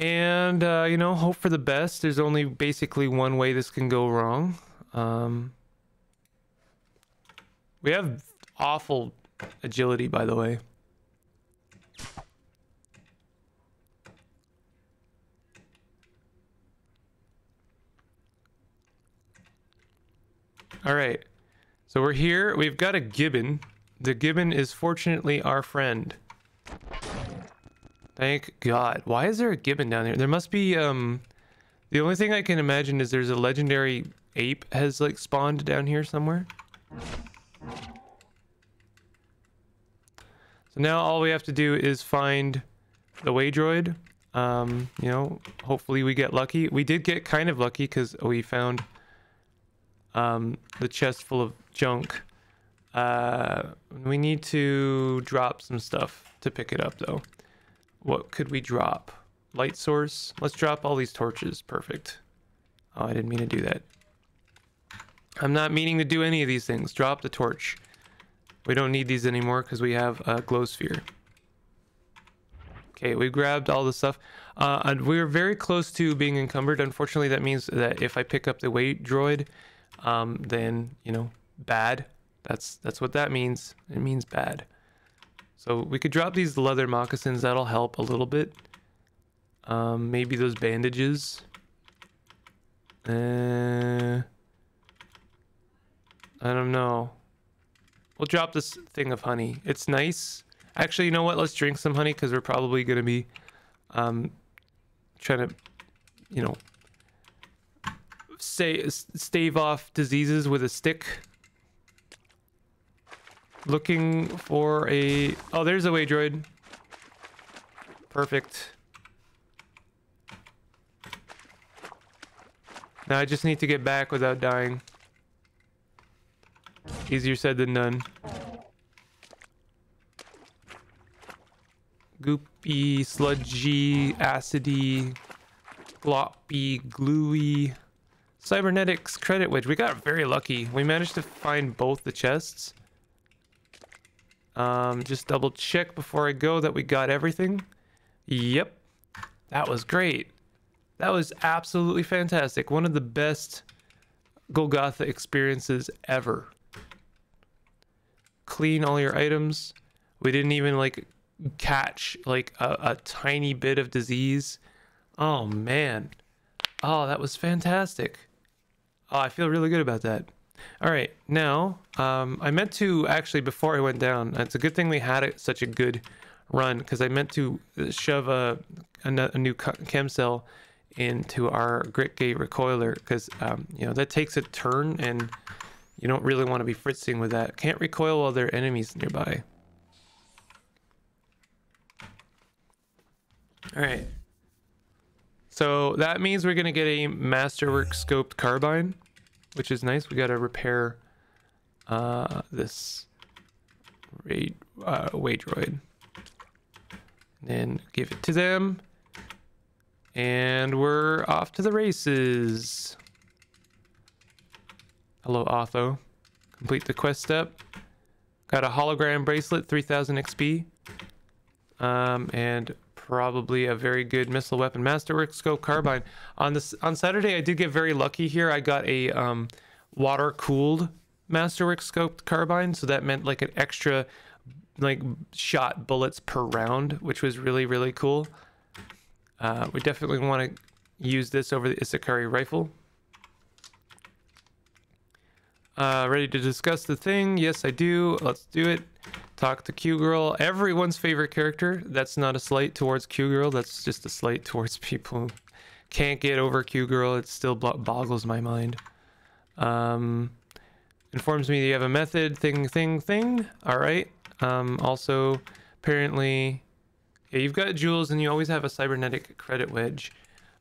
And, uh, you know, hope for the best. There's only basically one way this can go wrong. Um, we have awful agility, by the way. All right. So we're here. We've got a gibbon. The gibbon is fortunately our friend. Thank God. Why is there a gibbon down there? There must be, um... The only thing I can imagine is there's a legendary ape has, like, spawned down here somewhere. So now all we have to do is find the Waydroid. Um, you know, hopefully we get lucky. We did get kind of lucky because we found um, the chest full of junk. Uh, we need to drop some stuff to pick it up, though. What could we drop? Light source. Let's drop all these torches. Perfect. Oh, I didn't mean to do that. I'm not meaning to do any of these things. Drop the torch. We don't need these anymore because we have a glow sphere. Okay, we grabbed all the stuff. Uh, and we're very close to being encumbered. Unfortunately, that means that if I pick up the Waydroid, um, then, you know, bad. That's that's what that means. It means bad. So we could drop these leather moccasins. That'll help a little bit. Um, maybe those bandages. Uh, I don't know. We'll drop this thing of honey. It's nice. Actually, you know what? Let's drink some honey because we're probably going to be um, trying to, you know, say stave off diseases with a stick. Looking for a... Oh, there's a Waydroid. Perfect. Now I just need to get back without dying. Easier said than done. Goopy, sludgy, acidy, gloppy, gluey. Cybernetics credit wedge. We got very lucky. We managed to find both the chests. Um, just double check before I go that we got everything. Yep. That was great. That was absolutely fantastic. One of the best Golgotha experiences ever. Clean all your items. We didn't even like catch like a, a tiny bit of disease. Oh man. Oh, that was fantastic. Oh, I feel really good about that. All right, now um, I meant to actually before I went down. It's a good thing we had it, such a good run because I meant to shove a, a, a new chem cell into our grit gate recoiler because um, you know that takes a turn and you don't really want to be fritzing with that. Can't recoil while there are enemies nearby. All right. So that means we're gonna get a masterwork scoped carbine which is nice. We got to repair uh, this raid, uh, Waydroid. Then give it to them. And we're off to the races. Hello, Otho. Complete the quest step. Got a hologram bracelet, 3000 XP. Um, and probably a very good missile weapon. Masterwork scope carbine. On this on Saturday, I did get very lucky here. I got a um, water cooled Masterwork scoped carbine, so that meant like an extra like shot bullets per round, which was really really cool. Uh, we definitely want to use this over the Issachari rifle. Uh, ready to discuss the thing? Yes, I do. Let's do it. Talk to Q Girl, everyone's favorite character. That's not a slight towards Q Girl. That's just a slight towards people who can't get over Q Girl. It still boggles my mind. Um, informs me that you have a method thing, thing, thing. All right. Um, also, apparently, yeah, you've got jewels and you always have a cybernetic credit wedge.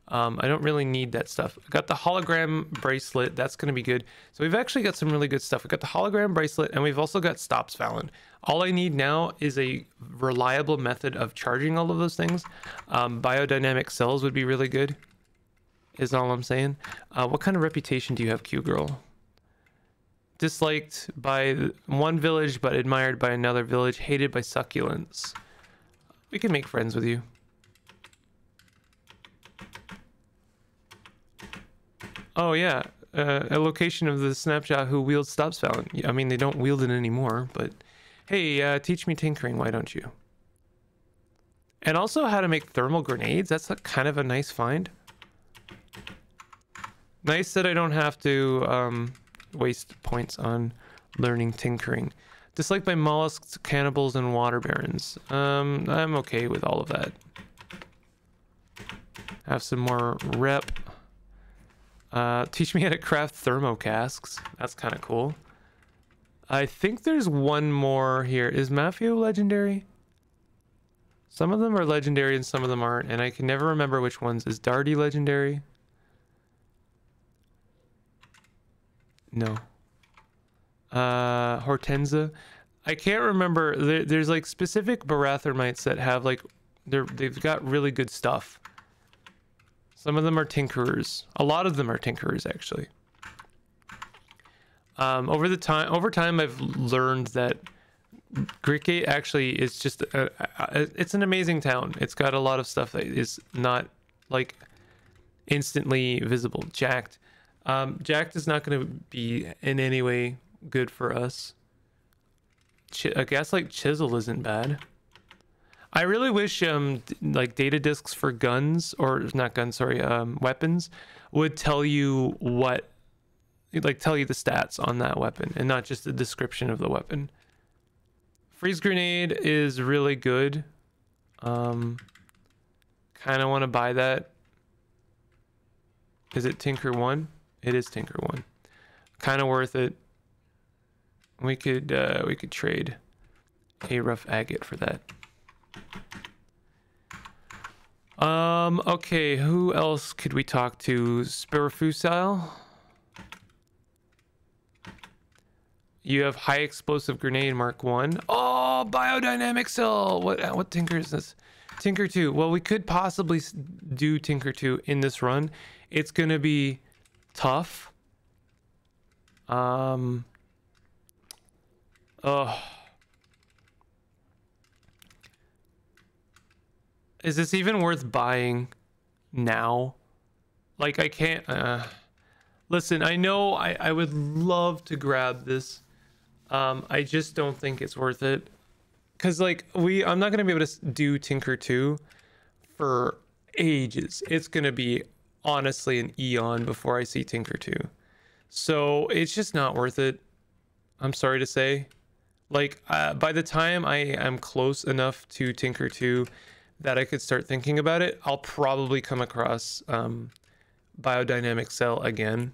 Um, I don't really need that stuff. I got the hologram bracelet. That's going to be good. So we've actually got some really good stuff. We've got the hologram bracelet and we've also got Stopsvalinn. All I need now is a reliable method of charging all of those things. Um, biodynamic cells would be really good, is all I'm saying. Uh, what kind of reputation do you have, Q-Girl? Disliked by one village, but admired by another village. Hated by succulents. We can make friends with you. Oh yeah, uh, a location of the snapshot who wields Stopsvalinn. I mean, they don't wield it anymore, but hey, uh, teach me tinkering, why don't you? And also how to make thermal grenades. That's a, kind of a nice find. Nice that I don't have to um, waste points on learning tinkering. Disliked by mollusks, cannibals, and water barons. Um, I'm okay with all of that. Have some more rep. Uh, teach me how to craft thermo casks. That's kind of cool. I think there's one more here. Is Mafeo legendary? Some of them are legendary and some of them aren't, and I can never remember which ones. Is Darty legendary? No. Uh, Hortensia. I can't remember. There, there's like specific Barathrumites that have like, they're, they've got really good stuff. Some of them are tinkerers. A lot of them are tinkerers, actually. Um, over the time, over time, I've learned that Grit Gate actually is just a, a, it's an amazing town. It's got a lot of stuff that is not like instantly visible. Jacked, um, Jacked is not going to be in any way good for us. Ch- I guess like Chisel isn't bad. I really wish um like data discs for guns or not guns, sorry, um weapons would tell you what like tell you the stats on that weapon and not just the description of the weapon. Freeze grenade is really good. Um kind of want to buy that. Is it Tinker 1? It is Tinker 1. Kind of worth it. We could uh we could trade a rough agate for that. Um, okay, who else could we talk to? Sparafucile? You have high explosive grenade mark one. Oh, biodynamic cell. What what tinker is this? Tinker 2. Well, we could possibly do Tinker 2 in this run. It's to be tough. Um Oh. Is this even worth buying now? Like I can't uh listen, I know I, I would love to grab this. Um I just don't think it's worth it. Cause like we I'm not gonna be able to do Tinker 2 for ages. It's gonna be honestly an eon before I see Tinker 2. So it's just not worth it. I'm sorry to say. Like uh, by the time I am close enough to Tinker 2 that I could start thinking about it, I'll probably come across um, biodynamic cell again.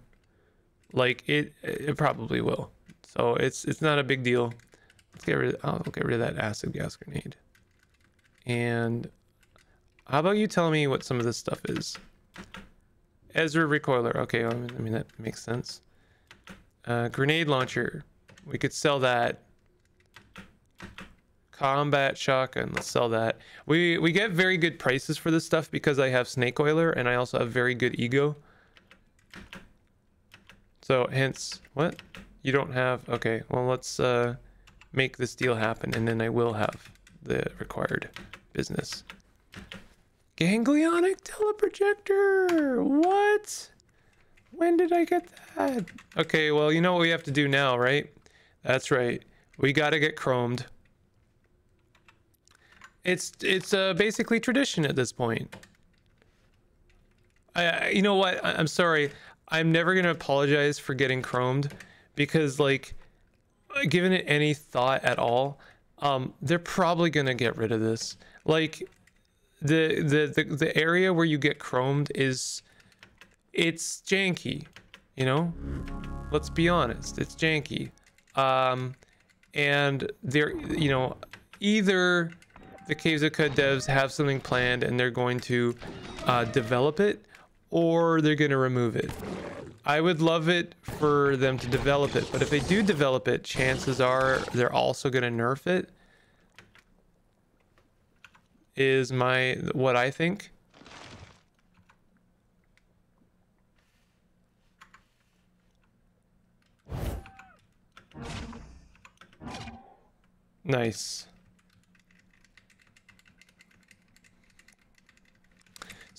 Like it, it probably will. So it's it's not a big deal. Let's get rid. I'll get rid of that acid gas grenade. And how about you tell me what some of this stuff is? Ezra recoiler. Okay, I mean, I mean that makes sense. Uh, grenade launcher. We could sell that combat shotgun let's sell that. We we get very good prices for this stuff because i have snake oiler and i also have very good ego. So hence what? You don't have okay well let's uh make this deal happen and then i will have the required business. Ganglionic teleprojector! What? When did i get that? Okay well you know what we have to do now right? That's right. We got to get chromed it's it's uh, basically tradition at this point. I, you know what? I, I'm sorry. I'm never gonna apologize for getting chromed because like, given it any thought at all, um, they're probably gonna get rid of this. Like, the the the, the area where you get chromed is, it's janky, you know. Let's be honest, it's janky. Um, and they're you know either the Caves of devs have something planned and they're going to uh, develop it, or they're going to remove it. I would love it for them to develop it, but if they do develop it, chances are they're also going to nerf it. Is my what I think. Nice.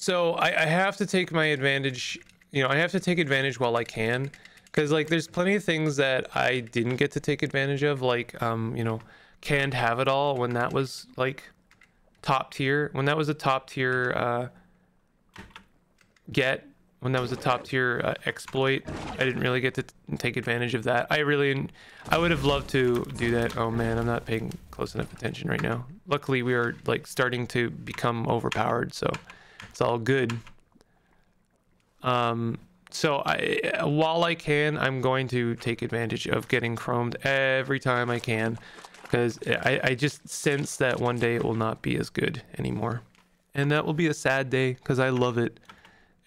So I, I have to take my advantage, you know, I have to take advantage while I can. Because, like, there's plenty of things that I didn't get to take advantage of, like, um, you know, Canned Have It All when that was, like, top tier. When that was a top tier uh, get, when that was a top tier uh, exploit, I didn't really get to take advantage of that. I really, I would have loved to do that. Oh man, I'm not paying close enough attention right now. Luckily, we are, like, starting to become overpowered, so it's all good. Um, so I, while I can, I'm going to take advantage of getting chromed every time I can, because I, I just sense that one day it will not be as good anymore, and that will be a sad day because I love it.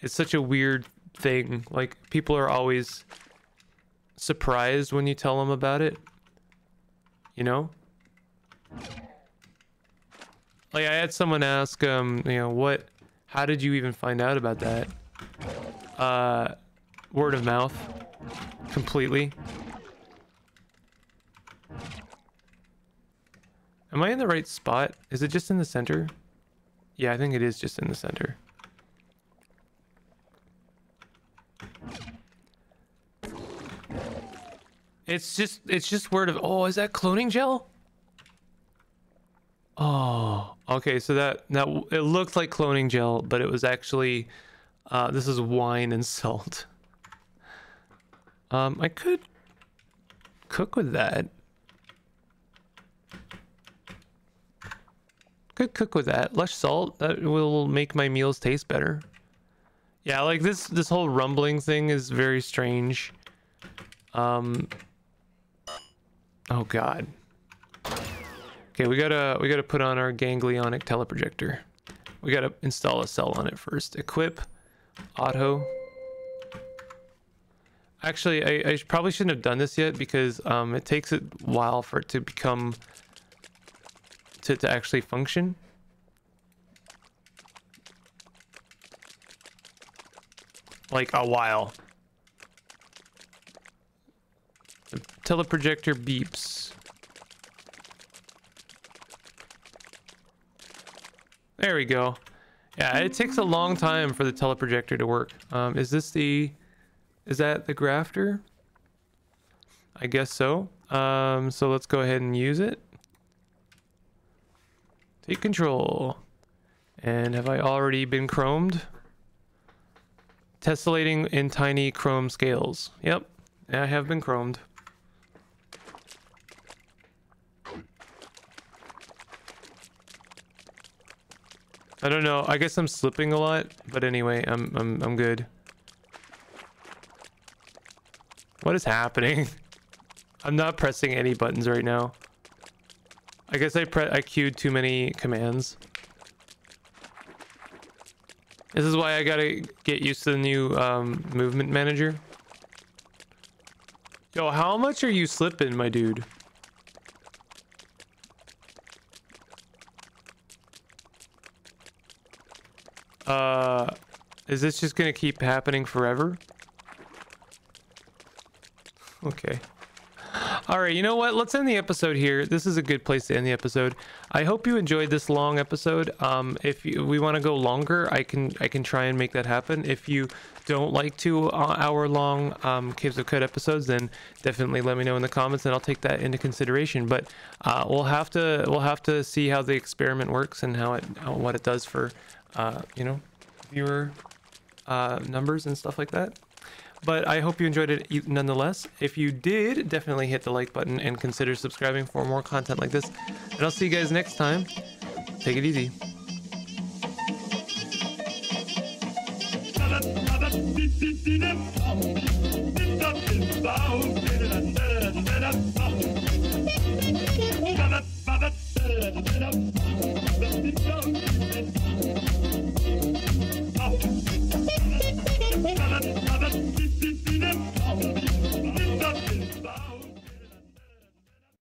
It's such a weird thing. Like people are always surprised when you tell them about it. You know. Like I had someone ask, um, you know, what how did you even find out about that? Uh, word of mouth. Completely. Am I in the right spot? Is it just in the center? Yeah, I think it is just in the center. It's just, it's just word of, oh, is that cloning gel? Oh, okay. So that that it looked like cloning gel, but it was actually uh, this is wine and salt. Um, I could cook with that. Could cook with that. Lush salt that will make my meals taste better. Yeah, like this this whole rumbling thing is very strange. Um. Oh God. Okay, we gotta we gotta put on our ganglionic teleprojector. We gotta install a cell on it first. Equip, auto. Actually, I, I probably shouldn't have done this yet because um, it takes a while for it to become to, to actually function. Like a while. The teleprojector beeps. There we go. Yeah, it takes a long time for the teleprojector to work. Um, is this the... Is that the grafter? I guess so. Um, so let's go ahead and use it. Take control. And have I already been chromed? Tessellating in tiny chrome scales. Yep, I have been chromed. I don't know. I guess I'm slipping a lot, but anyway, I'm I'm I'm good. What is happening? I'm not pressing any buttons right now. I guess I pre I queued too many commands. This is why I gotta get used to the new um, movement manager. Yo, how much are you slipping, my dude? Uh, is this just gonna keep happening forever? Okay. All right, you know what? Let's end the episode here. This is a good place to end the episode. I hope you enjoyed this long episode. Um, if you, we want to go longer, I can I can try and make that happen. If you don't like two uh, hour long um, Caves of Qud episodes, then definitely let me know in the comments, and I'll take that into consideration. But uh, we'll have to we'll have to see how the experiment works and how it how, what it does for uh, you know viewer uh, numbers and stuff like that. But I hope you enjoyed it nonetheless. If you did, definitely hit the like button and consider subscribing for more content like this. And I'll see you guys next time. Take it easy. Thank you.